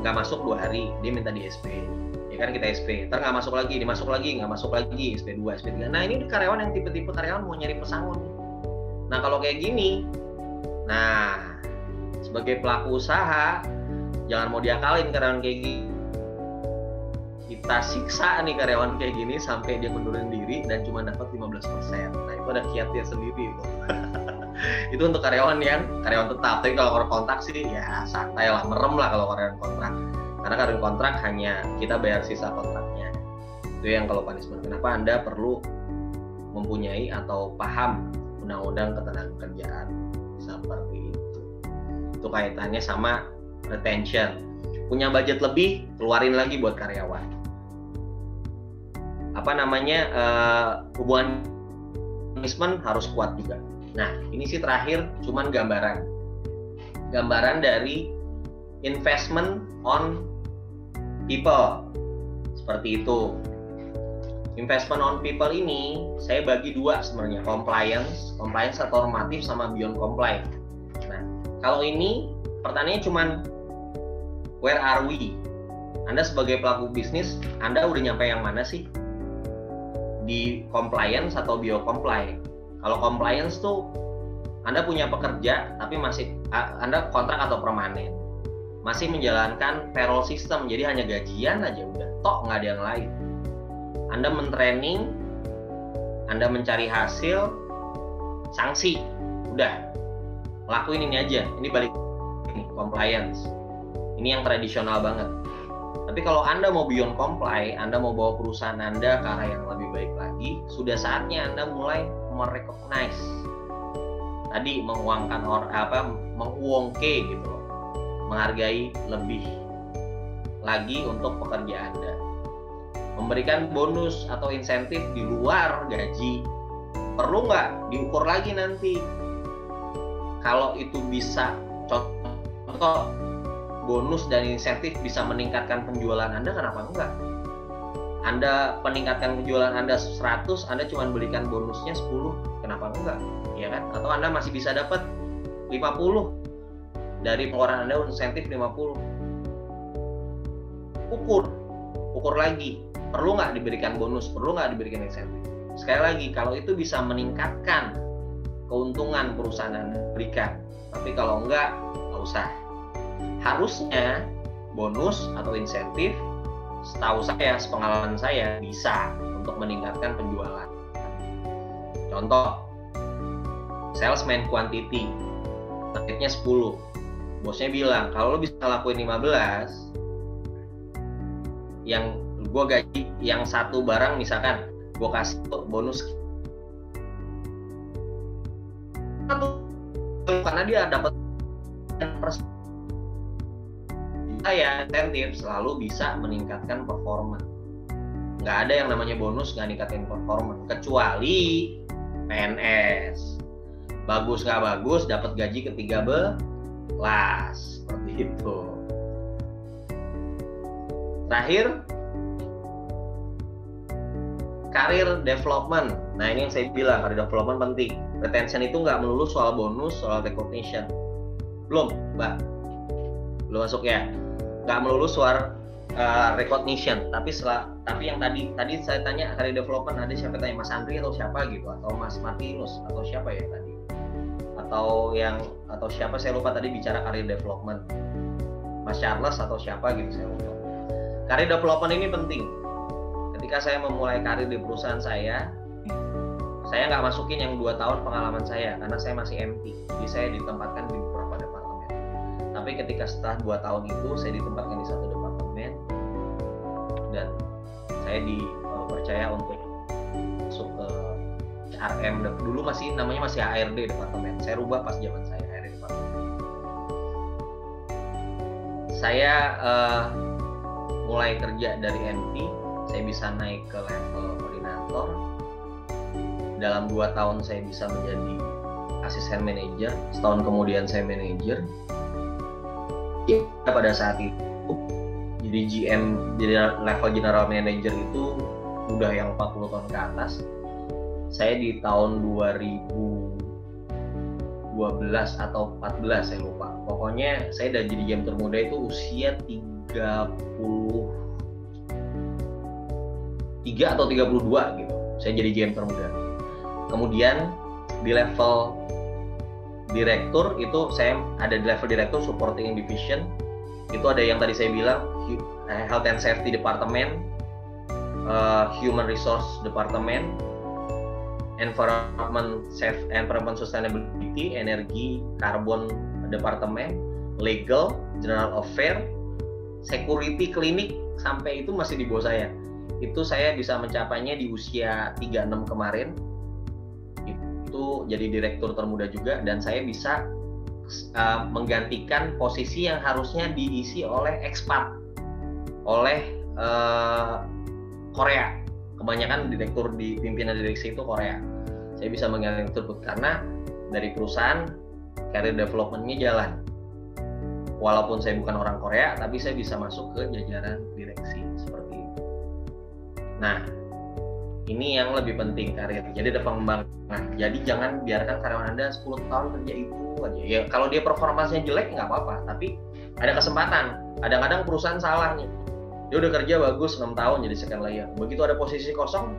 nggak masuk dua hari dia minta di SP ya kan kita SP ntar nggak masuk lagi dimasuk lagi nggak masuk lagi SP 2 SP 3 nah ini karyawan yang tipe-tipe karyawan mau nyari pesangon. Nah kalau kayak gini nah sebagai pelaku usaha jangan mau diakalin karyawan kayak gini. Kita siksa nih karyawan kayak gini sampai dia menurun diri dan cuma dapat 15% nah itu ada kiatnya sendiri itu *laughs* itu untuk karyawan yang karyawan tetap. Tapi kalau orang kontrak sih ya santai lah merem lah kalau karyawan kontrak. Karena karyawan kontrak hanya kita bayar sisa kontraknya. Itu yang kalau punishment. Kenapa anda perlu mempunyai atau paham undang-undang ketenaga kerjaan? Seperti itu itu kaitannya sama retention punya budget lebih keluarin lagi buat karyawan apa namanya uh, hubungan punishment harus kuat juga Nah, ini sih terakhir cuman gambaran. Gambaran dari investment on people. Seperti itu. Investment on people ini saya bagi dua sebenarnya, compliance, compliance atau normatif sama beyond compliance. Kalau ini pertanyaannya cuman where are we? Anda sebagai pelaku bisnis, Anda udah nyampe yang mana sih? Di compliance atau bio compliance? Kalau compliance tuh Anda punya pekerja tapi masih Anda kontrak atau permanen. Masih menjalankan payroll system, jadi hanya gajian aja udah. Tok nggak ada yang lain. Anda mentraining, Anda mencari hasil, sanksi, udah. Lakuin ini aja. Ini balik ini compliance. Ini yang tradisional banget. Tapi kalau Anda mau beyond comply, Anda mau bawa perusahaan Anda ke arah yang lebih baik lagi, sudah saatnya Anda mulai merecognize tadi menguangkan or apa menguongke gitu loh. Menghargai lebih lagi untuk pekerja Anda. Memberikan bonus atau insentif di luar gaji perlu nggak diukur lagi nanti kalau itu bisa contoh bonus dan insentif bisa meningkatkan penjualan Anda kenapa enggak? Anda peningkatkan penjualan Anda 100 Anda cuma belikan bonusnya 10 kenapa enggak? Ya kan? Atau Anda masih bisa dapat 50 dari pengeluaran Anda insentif 50 ukur ukur lagi perlu nggak diberikan bonus perlu nggak diberikan insentif? Sekali lagi kalau itu bisa meningkatkan keuntungan perusahaan Anda. Berikan. Tapi kalau enggak nggak usah. Harusnya bonus atau insentif setahu saya sepengalaman saya bisa untuk meningkatkan penjualan. Contoh salesman quantity targetnya 10 bosnya bilang kalau lo bisa lakuin 15 yang gue gaji yang satu barang misalkan gue kasih bonus karena dia dapat saya insentif selalu bisa meningkatkan performa nggak ada yang namanya bonus nggak ningkatin performa kecuali PNS bagus nggak bagus dapat gaji ketiga belas seperti itu terakhir karir development. Nah ini yang saya bilang karir development penting. Retention itu nggak melulu soal bonus, soal recognition. Belum, Mbak. Belum masuk ya. Nggak melulu soal uh, recognition. Tapi setelah, tapi yang tadi tadi saya tanya karir development ada siapa tanya Mas Andri atau siapa gitu atau Mas Martinus atau siapa ya tadi atau yang atau siapa saya lupa tadi bicara karir development Mas Charles atau siapa gitu saya lupa. Karir development ini penting ketika saya memulai karir di perusahaan saya saya nggak masukin yang dua tahun pengalaman saya karena saya masih empty jadi saya ditempatkan di beberapa departemen. Tapi ketika setelah dua tahun itu saya ditempatkan di satu departemen dan saya dipercaya uh, untuk masuk ke CRM dulu masih namanya masih HRD departemen. Saya rubah pas zaman saya HRD departemen. Saya uh, mulai kerja dari empty saya bisa naik ke level koordinator dalam dua tahun saya bisa menjadi asisten manajer setahun kemudian saya manajer ya, pada saat itu jadi GM jadi level general manager itu udah yang 40 tahun ke atas. Saya di tahun 2012 atau 14 saya lupa. Pokoknya saya udah jadi GM termuda itu usia 30 33 atau 32 gitu. Saya jadi GM termuda kemudian di level direktur itu saya ada di level direktur supporting division. Itu ada yang tadi saya bilang eh, health and safety department uh, human resource department environment safe environment sustainability energi carbon department legal general affair security klinik sampai itu masih di bawah saya. Itu saya bisa mencapainya di usia 36 kemarin itu jadi direktur termuda juga dan saya bisa uh, menggantikan posisi yang harusnya diisi oleh ekspat oleh uh, Korea. Kebanyakan direktur di pimpinan direksi itu Korea. Saya bisa menggantikan tersebut karena dari perusahaan career developmentnya jalan. Walaupun saya bukan orang Korea tapi saya bisa masuk ke jajaran direksi Nah, ini yang lebih penting karir. Jadi ada pengembangan. Jadi jangan biarkan karyawan Anda 10 tahun kerja itu aja. Ya kalau dia performanya jelek nggak apa-apa, tapi ada kesempatan. Kadang-kadang perusahaan salah nih. Dia udah kerja bagus 6 tahun jadi second layer. Begitu ada posisi kosong,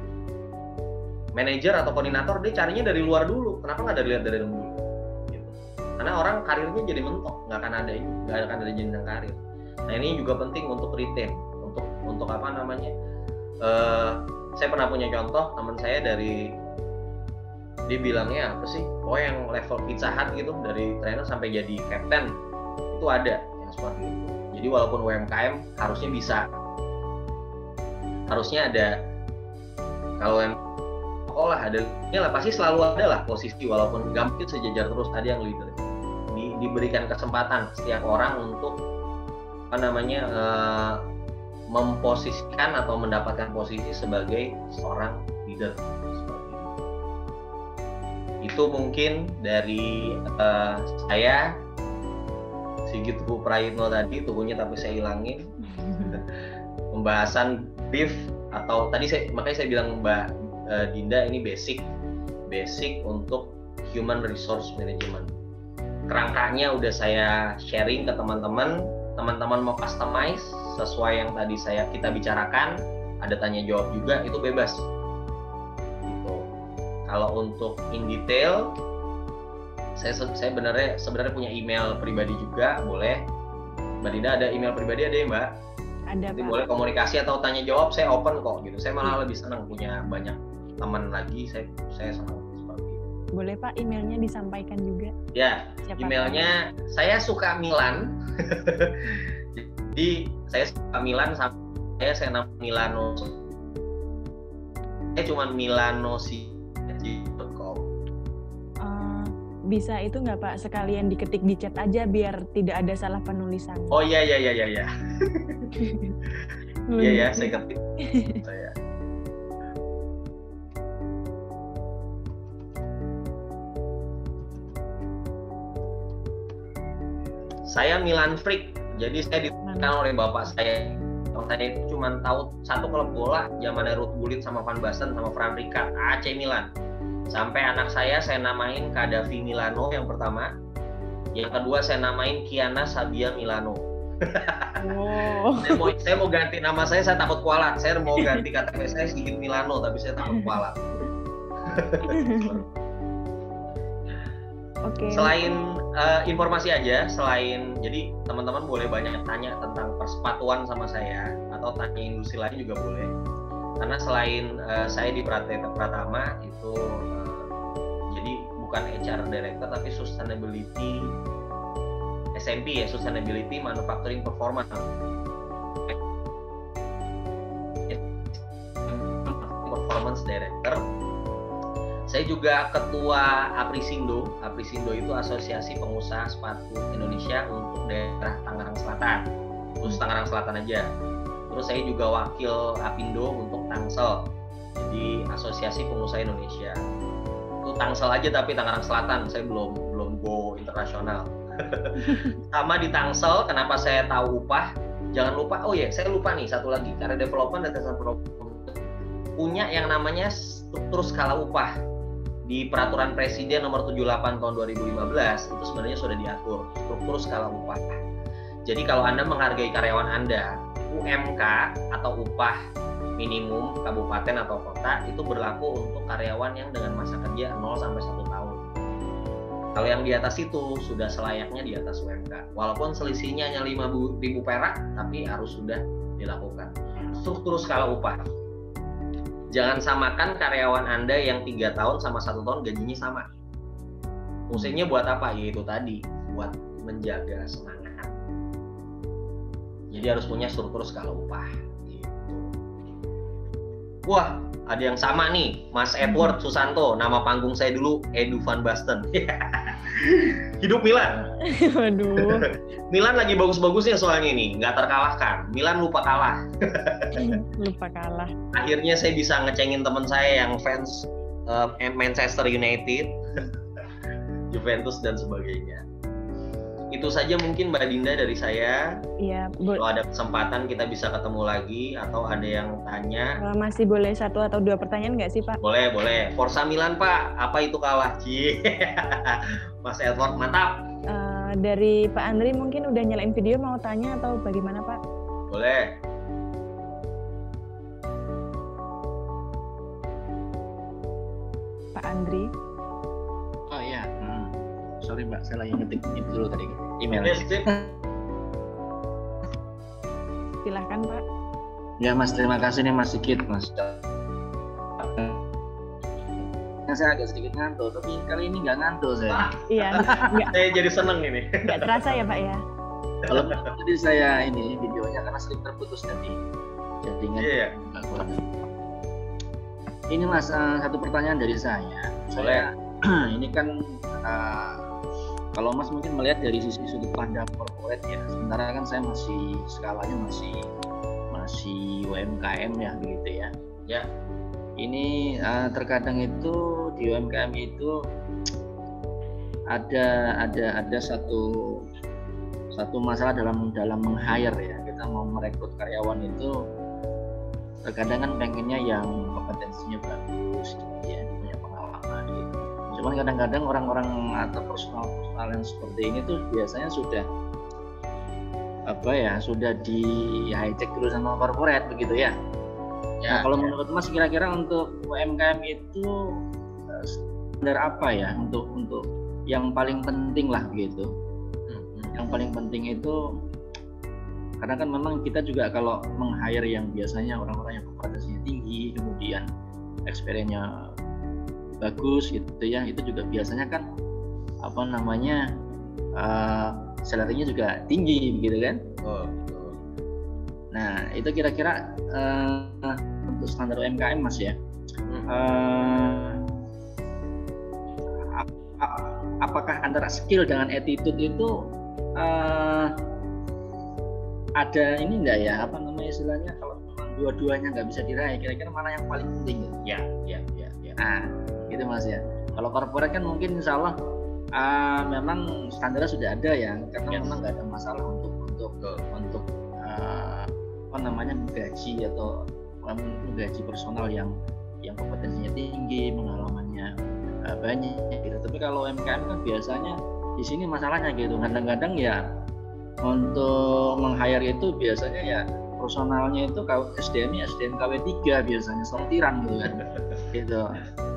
manajer atau koordinator dia carinya dari luar dulu. Kenapa nggak dari dari dulu? Gitu. Karena orang karirnya jadi mentok, nggak akan ada nggak akan ada jenjang karir. Nah ini juga penting untuk retain, untuk untuk apa namanya? Uh, saya pernah punya contoh teman saya dari dia bilangnya apa sih? Oh yang level pizza hut gitu dari trainer sampai jadi captain itu ada yang seperti itu. Jadi walaupun UMKM harusnya bisa. Harusnya ada. Kalau yang sekolah ada ya lah pasti selalu ada lah posisi walaupun gak sejajar terus ada yang leader. Di, diberikan kesempatan setiap orang untuk apa namanya eh, memposisikan atau mendapatkan posisi sebagai seorang leader. Itu. itu mungkin dari eh, saya Sigit Tuhu Prayitno tadi tubuhnya tapi saya hilangin. *laughs* Pembahasan brief atau tadi saya makanya saya bilang Mbak eh, Dinda ini basic. Basic untuk human resource management. Kerangkanya udah saya sharing ke teman-teman. Teman-teman mau customize sesuai yang tadi saya kita bicarakan ada tanya jawab juga itu bebas. Gitu. Kalau untuk in detail saya saya benernya sebenarnya punya email pribadi juga boleh. Mbak Dinda ada email pribadi ada ya Mbak? Ada Nanti boleh komunikasi atau tanya jawab saya open kok gitu. Saya malah lebih senang punya banyak teman lagi saya saya senang Boleh Pak emailnya disampaikan juga. ya Siapa emailnya saya suka Milan *laughs* jadi saya suka Milan saya saya nama Milano. Saya cuma Milano si tahu. Eh, bisa itu nggak Pak? Sekalian diketik di chat aja biar tidak ada salah penulisan. oh iya iya iya iya iya. *laughs* Iya ya saya ketik. Saya. Saya Milan freak jadi saya dikenal oleh bapak saya. Saya itu cuma tahu satu klub bola zamannya Ruth Gullit sama Van Basten sama Fran Rijkaard AC Milan. Sampai anak saya saya namain Kadafi Milano yang pertama. Yang kedua saya namain Kiana Sabia Milano. Wow. saya mau saya mau ganti nama saya saya takut kualat saya mau ganti KTP saya Sigit Milano tapi saya takut kualat *laughs* Oke. selain eh, informasi aja selain jadi teman-teman boleh banyak tanya tentang persepatuan sama saya atau tanya industri lain juga boleh. Karena selain eh, saya di Pratama Pratama itu eh, jadi bukan HR director tapi sustainability SMP ya sustainability manufacturing performance. Performance director saya juga ketua Aprisindo. Aprisindo itu Asosiasi Pengusaha Sepatu Indonesia untuk daerah Tangerang Selatan. Terus Tangerang Selatan aja. Terus saya juga wakil Apindo untuk Tangsel. Jadi Asosiasi Pengusaha Indonesia. Itu Tangsel aja tapi Tangerang Selatan. Saya belum belum go internasional. *laughs* Sama di Tangsel, kenapa saya tahu upah? Jangan lupa, oh ya, saya lupa nih satu lagi. Karena development dan desain punya yang namanya struktur skala upah di peraturan presiden nomor 78 tahun 2015 itu sebenarnya sudah diatur struktur skala upah. Jadi kalau Anda menghargai karyawan Anda, UMK atau upah minimum kabupaten atau kota itu berlaku untuk karyawan yang dengan masa kerja 0 sampai 1 tahun. Kalau yang di atas itu sudah selayaknya di atas UMK. Walaupun selisihnya hanya 5.000 perak tapi harus sudah dilakukan. Struktur skala upah jangan samakan karyawan Anda yang tiga tahun sama satu tahun gajinya sama. Fungsinya buat apa? Yaitu tadi, buat menjaga semangat. Jadi harus punya struktur skala upah. Gitu. Wah, ada yang sama nih, Mas Edward Susanto. Nama panggung saya dulu Edu Van Basten. *laughs* Hidup Milan. *laughs* Waduh. *laughs* Milan lagi bagus-bagusnya soalnya ini, nggak terkalahkan. Milan lupa kalah. Lupa kalah. akhirnya saya bisa ngecengin teman saya yang fans uh, Manchester United, Juventus dan sebagainya. Itu saja mungkin Mbak Dinda dari saya. Iya, Kalau ada kesempatan kita bisa ketemu lagi atau ada yang tanya, eh, masih boleh satu atau dua pertanyaan nggak sih Pak? boleh boleh. Forza Milan Pak, apa itu kalah? Cie. *laughs* Mas Edward mantap. Eh, dari Pak Andri mungkin udah nyalain video mau tanya atau bagaimana Pak? Boleh. Pak Andri. Oh iya. Sorry Mbak, saya lagi ngetik itu dulu tadi email. Yes. Silahkan Pak. Ya Mas, terima kasih nih Mas Sigit, Mas. Nah, saya agak sedikit ngantuk, tapi kali ini nggak ngantuk saya. Ah. Iya, *laughs* Saya jadi seneng ini. nggak terasa ya Pak ya. kalau tadi saya ini videonya karena sering terputus tadi jaringan Iya. nggak kuat. Ini mas eh, satu pertanyaan dari saya. Saya *clears throat* ini kan eh, kalau mas mungkin melihat dari sisi sudut pandang corporate ya. Sementara kan saya masih skalanya masih masih UMKM ya begitu ya. Ya. Ini eh, terkadang itu di UMKM itu ada ada ada satu satu masalah dalam dalam meng-hire ya kita mau merekrut karyawan itu terkadang kan pengennya yang kompetensinya bagus gitu ya cuman kadang-kadang orang-orang atau personal personal yang seperti ini tuh biasanya sudah apa ya sudah di hijack dulu sama corporate begitu ya Ya, Nah, kalau menurut Mas kira-kira untuk UMKM itu eh, standar apa ya untuk untuk yang paling penting lah gitu. Hmm. Yang paling penting itu karena kan memang kita juga kalau meng-hire yang biasanya orang-orang yang kompetensinya tinggi, kemudian experience-nya bagus gitu ya, itu juga biasanya kan apa namanya eh salary-nya juga tinggi begitu kan. Oh. Nah, itu kira-kira eh, untuk standar UMKM Mas ya. Hmm. Eh, ap- ap- apakah antara skill dengan attitude itu eh, ada ini enggak ya apa namanya istilahnya kalau memang dua-duanya nggak bisa diraih kira-kira mana yang paling penting gitu? Ya, ya, ya, ya. Nah, gitu Mas ya. Kalau corporate kan mungkin insya Allah eh, memang standarnya sudah ada ya karena Ya. memang nggak ada masalah untuk untuk untuk eh, apa namanya menggaji atau menggaji personal yang yang kompetensinya tinggi, pengalamannya eh, banyak gitu. Tapi kalau UMKM kan biasanya di sini masalahnya gitu. Kadang-kadang ya untuk meng-hire itu biasanya ya personalnya itu SDM-nya SDM KW3 biasanya sortiran gitu kan. *laughs* gitu.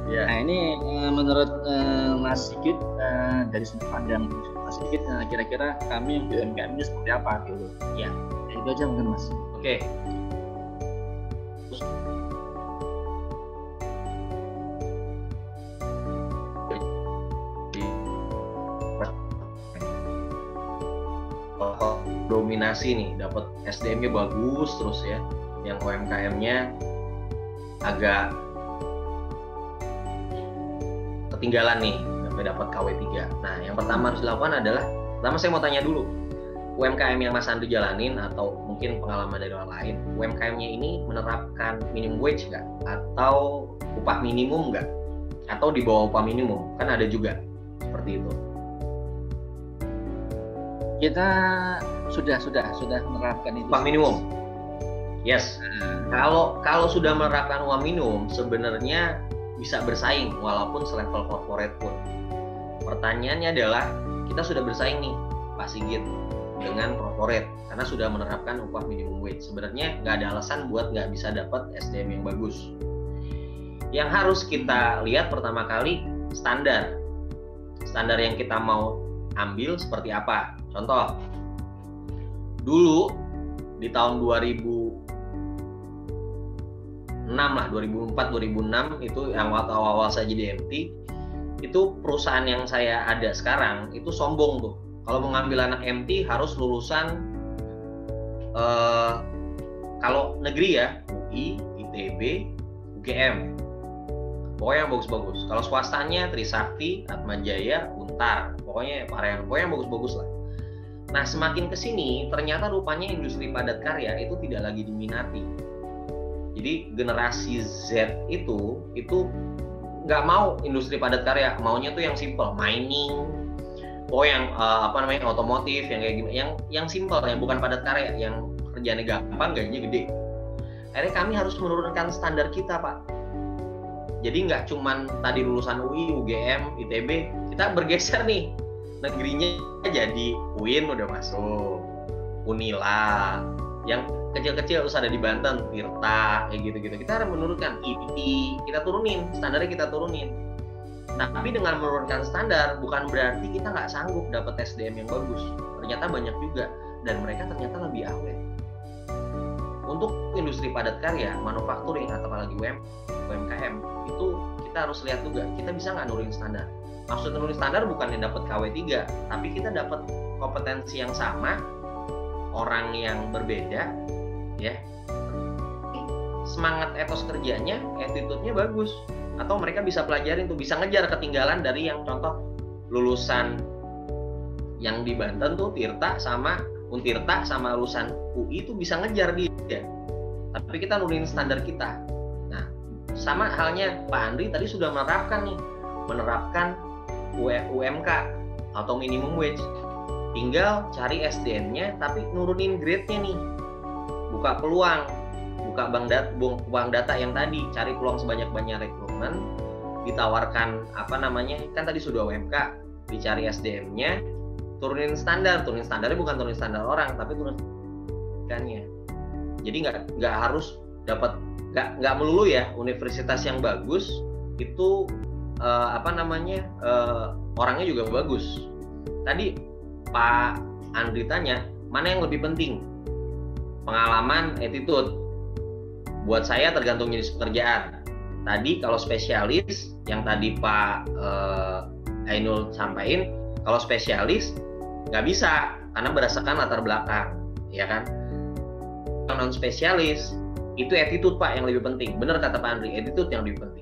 Ya. Nah ini eh, menurut eh, Mas Sigit eh, dari sudut pandang Mas Sigit eh, kira-kira kami yang di UMKM ini seperti apa gitu? Ya. Ya, itu aja mungkin Mas. Oke. Kalau dominasi nih, dapat SDM-nya bagus terus ya, yang UMKM-nya agak ketinggalan nih, sampai dapat KW3. Nah, yang pertama harus dilakukan adalah, pertama saya mau tanya dulu, UMKM yang Mas Andri jalanin atau mungkin pengalaman dari orang lain, UMKM-nya ini menerapkan minimum wage nggak? Atau upah minimum nggak? Atau di bawah upah minimum? Kan ada juga seperti itu. Kita sudah sudah sudah menerapkan itu. Upah minimum? Yes. Kalau kalau sudah menerapkan upah minimum, sebenarnya bisa bersaing walaupun selevel corporate pun. Pertanyaannya adalah kita sudah bersaing nih, Pak Sigit, dengan corporate karena sudah menerapkan upah minimum wage. Sebenarnya nggak ada alasan buat nggak bisa dapat SDM yang bagus. Yang harus kita lihat pertama kali standar. Standar yang kita mau ambil seperti apa? Contoh, dulu di tahun 2006 lah, 2004 2006 itu yang waktu awal-awal saya jadi MT itu perusahaan yang saya ada sekarang itu sombong tuh. Kalau mengambil anak MT harus lulusan eh, kalau negeri ya UI, ITB, UGM pokoknya yang bagus-bagus. Kalau swastanya Trisakti, Atmajaya, Untar. Pokoknya para yang pokoknya yang bagus-bagus lah nah semakin ke sini ternyata rupanya industri padat karya itu tidak lagi diminati. Jadi generasi Z itu itu nggak mau industri padat karya. Maunya tuh yang simple mining. Oh yang uh, apa namanya otomotif yang kayak gimana. Yang yang simple yang bukan padat karya. Yang kerjanya gampang gajinya gede. Akhirnya kami harus menurunkan standar kita pak. Jadi nggak cuman tadi lulusan UI UGM ITB kita bergeser nih negerinya jadi UIN udah masuk Unila yang kecil-kecil terus ada di Banten Tirta kayak gitu-gitu kita harus menurunkan IP kita turunin standarnya kita turunin Nah, tapi dengan menurunkan standar bukan berarti kita nggak sanggup dapat SDM yang bagus. Ternyata banyak juga dan mereka ternyata lebih awet. Untuk industri padat karya, manufacturing atau apalagi UM, UMKM itu kita harus lihat juga kita bisa nggak nurunin standar. Maksud nurunin standar bukan yang dapat KW3, tapi kita dapat kompetensi yang sama orang yang berbeda ya. Semangat etos kerjanya attitude-nya bagus. Atau mereka bisa pelajarin tuh bisa ngejar ketinggalan dari yang contoh lulusan yang di Banten tuh Tirta sama Untirta sama lulusan UI itu bisa ngejar dia. Tapi kita nurunin standar kita. Nah sama halnya Pak Andri tadi sudah menerapkan nih menerapkan UMK atau minimum wage. Tinggal cari SDM-nya tapi nurunin grade-nya nih. Buka peluang. Buka bank data bank data yang tadi. Cari peluang sebanyak-banyak rekrutmen. Ditawarkan apa namanya kan tadi sudah UMK dicari SDM-nya turunin standar. Turunin standarnya bukan turunin standar orang tapi turunin ikannya jadi nggak nggak harus dapat nggak nggak melulu ya. Universitas yang bagus itu uh, apa namanya uh, orangnya juga bagus tadi Pak Andri tanya, mana yang lebih penting? Pengalaman, attitude. Buat saya tergantung jenis pekerjaan. Tadi kalau spesialis, yang tadi Pak eh, Ainul sampaikan, kalau spesialis nggak bisa karena berdasarkan latar belakang, ya kan? non spesialis itu attitude Pak yang lebih penting. Benar kata Pak Andri, attitude yang lebih penting.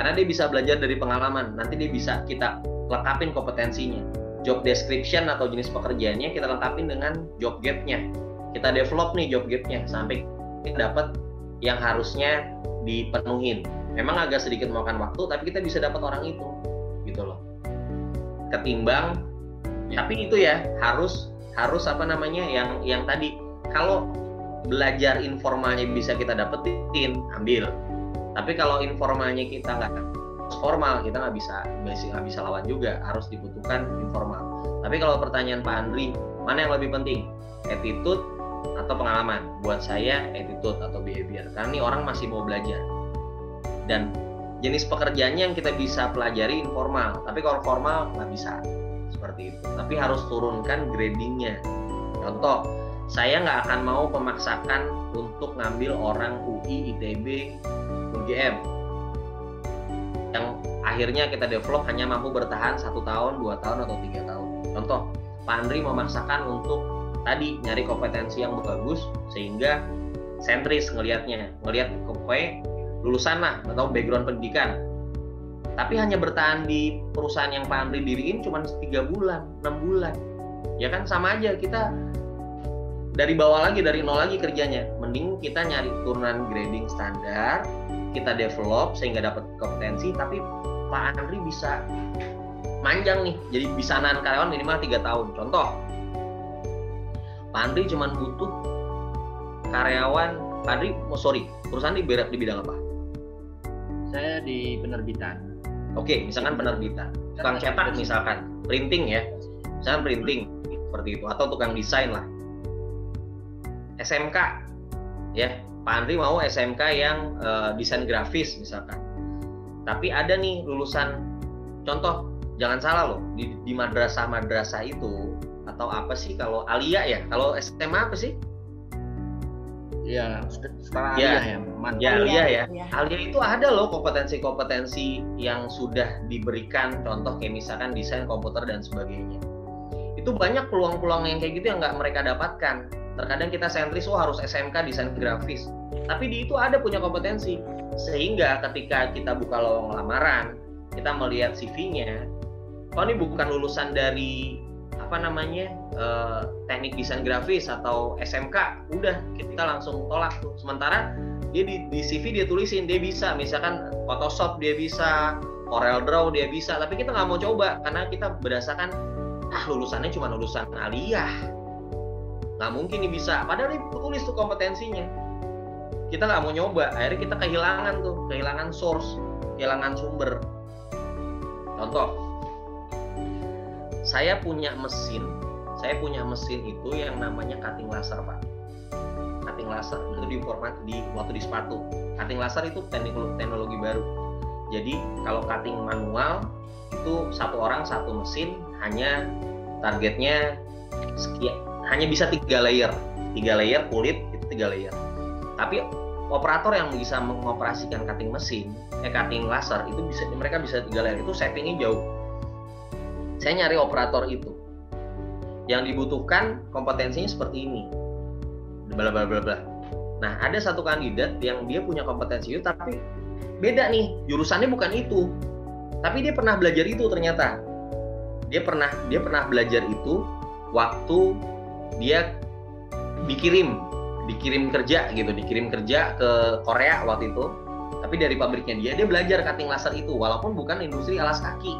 Karena dia bisa belajar dari pengalaman, nanti dia bisa kita lengkapin kompetensinya job description atau jenis pekerjaannya kita lengkapin dengan job gap-nya. Kita develop nih job gap-nya sampai kita dapat yang harusnya dipenuhin. Memang agak sedikit memakan waktu, tapi kita bisa dapat orang itu, gitu loh. Ketimbang, tapi itu ya harus harus apa namanya yang yang tadi kalau belajar informalnya bisa kita dapetin, ambil. Tapi kalau informalnya kita nggak formal kita nggak bisa nggak bisa lawan juga. Harus dibutuhkan informal. Tapi kalau pertanyaan Pak Andri mana yang lebih penting? Attitude atau pengalaman? Buat saya attitude atau behavior. Karena ini orang masih mau belajar. Dan jenis pekerjaannya yang kita bisa pelajari informal. Tapi kalau formal nggak bisa. Seperti itu. Tapi harus turunkan gradingnya. Contoh saya nggak akan mau memaksakan untuk ngambil orang UI, ITB, UGM yang akhirnya kita develop hanya mampu bertahan satu tahun, dua tahun atau tiga tahun. Contoh, Pak Andri memaksakan untuk tadi nyari kompetensi yang bagus sehingga sentris ngelihatnya, ngelihat kowe lulusan lah atau background pendidikan. Tapi hanya bertahan di perusahaan yang Pak Andri diriin cuma tiga bulan, enam bulan. Ya kan sama aja kita dari bawah lagi dari nol lagi kerjanya. Mending kita nyari turunan grading standar, kita develop sehingga dapat kompetensi tapi Pak Andri bisa manjang nih. Jadi bisa nahan karyawan minimal tiga tahun. Contoh Pak Andri cuma butuh karyawan Pak Andri oh sorry perusahaan di, di bidang apa? Saya di penerbitan. Oke misalkan penerbitan. Tukang cetak misalkan printing ya. Misalkan printing seperti itu. Atau tukang desain lah. SMK ya Pak Andri mau SMK yang uh, desain grafis misalkan. Tapi ada nih lulusan contoh jangan salah loh di, di madrasah-madrasah itu atau apa sih kalau Alia ya? Kalau SMA apa sih? Ya, setara ya, Alia ya. Man. Ya, Alia ya. ya. Alia itu ada loh kompetensi-kompetensi yang sudah diberikan contoh kayak misalkan desain komputer dan sebagainya. Itu banyak peluang-peluang yang kayak gitu yang nggak mereka dapatkan terkadang kita sentris oh harus SMK desain grafis. Tapi di itu ada punya kompetensi. Sehingga ketika kita buka lowongan lamaran kita melihat CV-nya oh ini bukan lulusan dari apa namanya eh, teknik desain grafis atau SMK udah kita langsung tolak tuh. Sementara dia di, di CV dia tulisin dia bisa. Misalkan Photoshop dia bisa Corel Draw dia bisa. Tapi kita nggak mau coba karena kita berdasarkan ah lulusannya cuma lulusan aliyah nggak mungkin nih bisa. Padahal dia tulis tuh kompetensinya. Kita nggak mau nyoba. Akhirnya kita kehilangan tuh. Kehilangan source. Kehilangan sumber. Contoh. Saya punya mesin. Saya punya mesin itu yang namanya cutting laser pak. Cutting laser. Itu di format di waktu di sepatu. Cutting laser itu teknologi, teknologi baru. Jadi kalau cutting manual itu satu orang satu mesin hanya targetnya sekian hanya bisa tiga layer. Tiga layer kulit itu tiga layer. Tapi operator yang bisa mengoperasikan cutting mesin eh cutting laser itu bisa mereka bisa tiga layer. Itu settingnya jauh. Saya nyari operator itu. Yang dibutuhkan kompetensinya seperti ini. Bla bla bla bla. Nah ada satu kandidat yang dia punya kompetensi itu tapi beda nih. Jurusannya bukan itu. Tapi dia pernah belajar itu ternyata. Dia pernah dia pernah belajar itu waktu dia dikirim dikirim kerja gitu dikirim kerja ke Korea waktu itu. Tapi dari pabriknya dia dia belajar cutting laser itu walaupun bukan industri alas kaki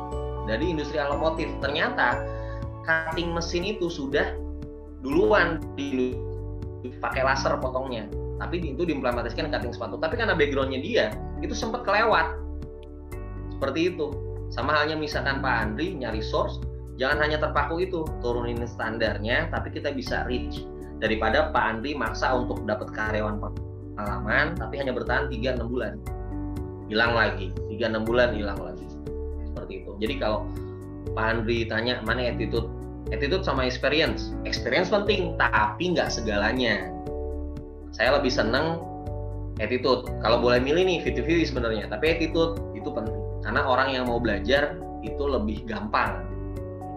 dari industri otomotif. Ternyata cutting mesin itu sudah duluan di pakai laser potongnya tapi itu diimplementasikan cutting sepatu. Tapi karena backgroundnya dia itu sempat kelewat. Seperti itu. Sama halnya misalkan Pak Andri nyari source jangan hanya terpaku itu turunin standarnya tapi kita bisa reach. Daripada Pak Andri maksa untuk dapat karyawan pengalaman tapi hanya bertahan 3-6 bulan. Hilang lagi 3-6 bulan hilang lagi. Seperti itu. Jadi kalau Pak Andri tanya mana attitude? Attitude sama experience. Experience penting tapi nggak segalanya. Saya lebih seneng attitude. Kalau boleh milih nih 50-50 sebenarnya tapi attitude itu penting. Karena orang yang mau belajar itu lebih gampang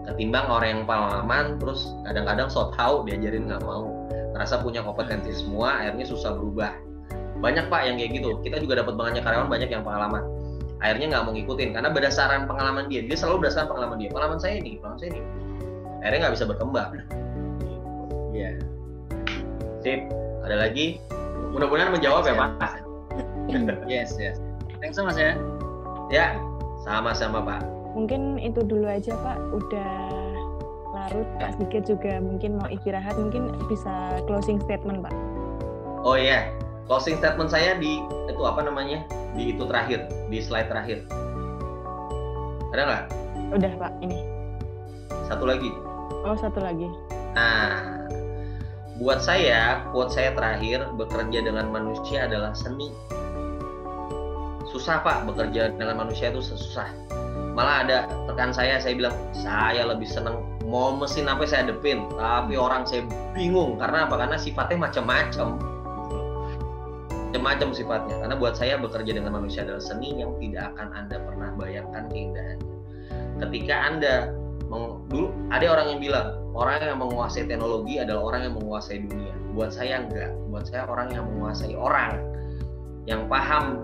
ketimbang orang yang pengalaman terus kadang-kadang so tau diajarin nggak mau. Ngerasa punya kompetensi semua akhirnya susah berubah. Banyak pak yang kayak gitu. Kita juga dapat banyak karyawan banyak yang pengalaman. Akhirnya nggak mau ngikutin karena berdasarkan pengalaman dia dia selalu berdasarkan pengalaman dia. Pengalaman saya ini pengalaman saya ini. Akhirnya nggak bisa berkembang. *laughs* Iya. Yeah. sip. Ada lagi? Mudah-mudahan menjawab ya pak. Yes yes. Thanks so much ya. Ya, sama-sama Pak. Mungkin itu dulu aja Pak, udah larut Pak Sigit juga mungkin mau istirahat, mungkin bisa closing statement Pak. Oh iya, closing statement saya di itu apa namanya? Di itu terakhir, di slide terakhir. Ada nggak? Udah Pak, ini. Satu lagi. Oh satu lagi. Nah, buat saya, buat saya terakhir bekerja dengan manusia adalah seni susah pak bekerja dengan manusia itu susah malah ada rekan saya saya bilang saya lebih senang mau mesin apa saya depin tapi orang saya bingung karena apa? Karena sifatnya macam-macam macam-macam sifatnya. Karena buat saya bekerja dengan manusia adalah seni yang tidak akan anda pernah bayangkan keindahannya. Ketika anda dulu ada orang yang bilang orang yang menguasai teknologi adalah orang yang menguasai dunia. Buat saya enggak. Buat saya orang yang menguasai orang yang paham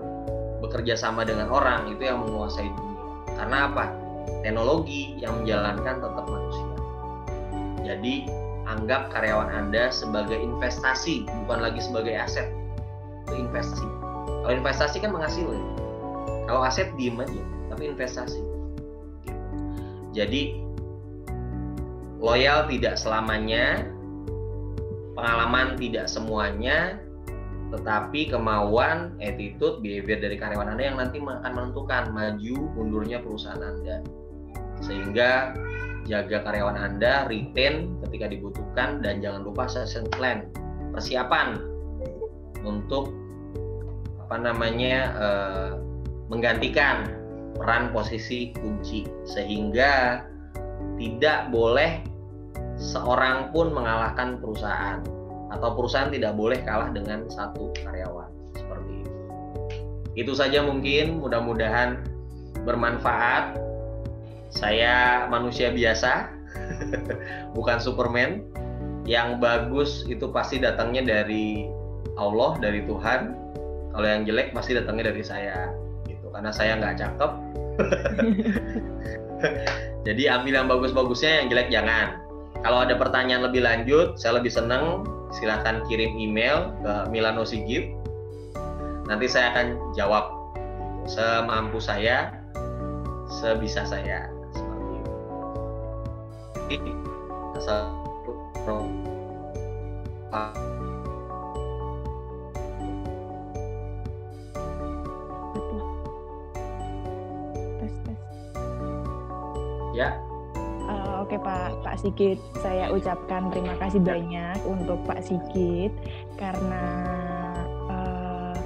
bekerja sama dengan orang itu yang menguasai dunia. Karena apa? Teknologi yang menjalankan tetap manusia. Jadi anggap karyawan Anda sebagai investasi, bukan lagi sebagai aset. Itu investasi. Kalau investasi kan menghasilkan. Kalau aset diem aja, tapi investasi. Jadi loyal tidak selamanya, pengalaman tidak semuanya, tetapi kemauan, attitude, behavior dari karyawan Anda yang nanti akan menentukan maju mundurnya perusahaan Anda. Sehingga jaga karyawan Anda, retain ketika dibutuhkan dan jangan lupa session plan, persiapan untuk apa namanya uh, menggantikan peran posisi kunci sehingga tidak boleh seorang pun mengalahkan perusahaan atau perusahaan tidak boleh kalah dengan satu karyawan seperti itu. Itu saja mungkin mudah-mudahan bermanfaat. Saya manusia biasa, *laughs* bukan Superman. Yang bagus itu pasti datangnya dari Allah, dari Tuhan. Kalau yang jelek pasti datangnya dari saya, gitu. Karena saya nggak cakep. *laughs* Jadi ambil yang bagus-bagusnya, yang jelek jangan. Kalau ada pertanyaan lebih lanjut, saya lebih senang silahkan kirim email ke Milano Sigit. Nanti saya akan jawab semampu saya, sebisa saya seperti itu. Asal Ya, Oke Pak, Pak Sigit, saya ucapkan terima kasih banyak untuk Pak Sigit karena uh,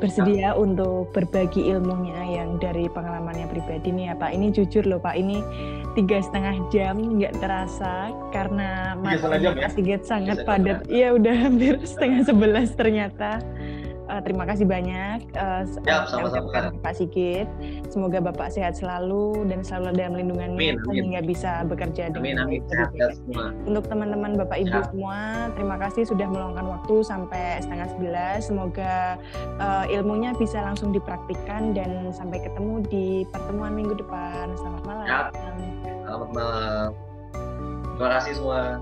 bersedia untuk berbagi ilmunya yang dari pengalamannya pribadi nih ya Pak. Ini jujur loh Pak, ini tiga setengah jam nggak terasa karena Pak ya? Sigit sangat padat. Iya udah hampir setengah sebelas ternyata. Uh, terima kasih banyak uh, Siap, sama-sama. Pak Sigit. Semoga Bapak sehat selalu dan selalu dalam lindungannya sehingga bisa bekerja dengan amin, amin. Sehat, semua. Untuk teman-teman Bapak Ibu ya. semua, terima kasih sudah meluangkan waktu sampai setengah sebelas. Semoga uh, ilmunya bisa langsung dipraktikkan dan sampai ketemu di pertemuan minggu depan. Selamat malam. Ya. Selamat malam. Terima kasih semua.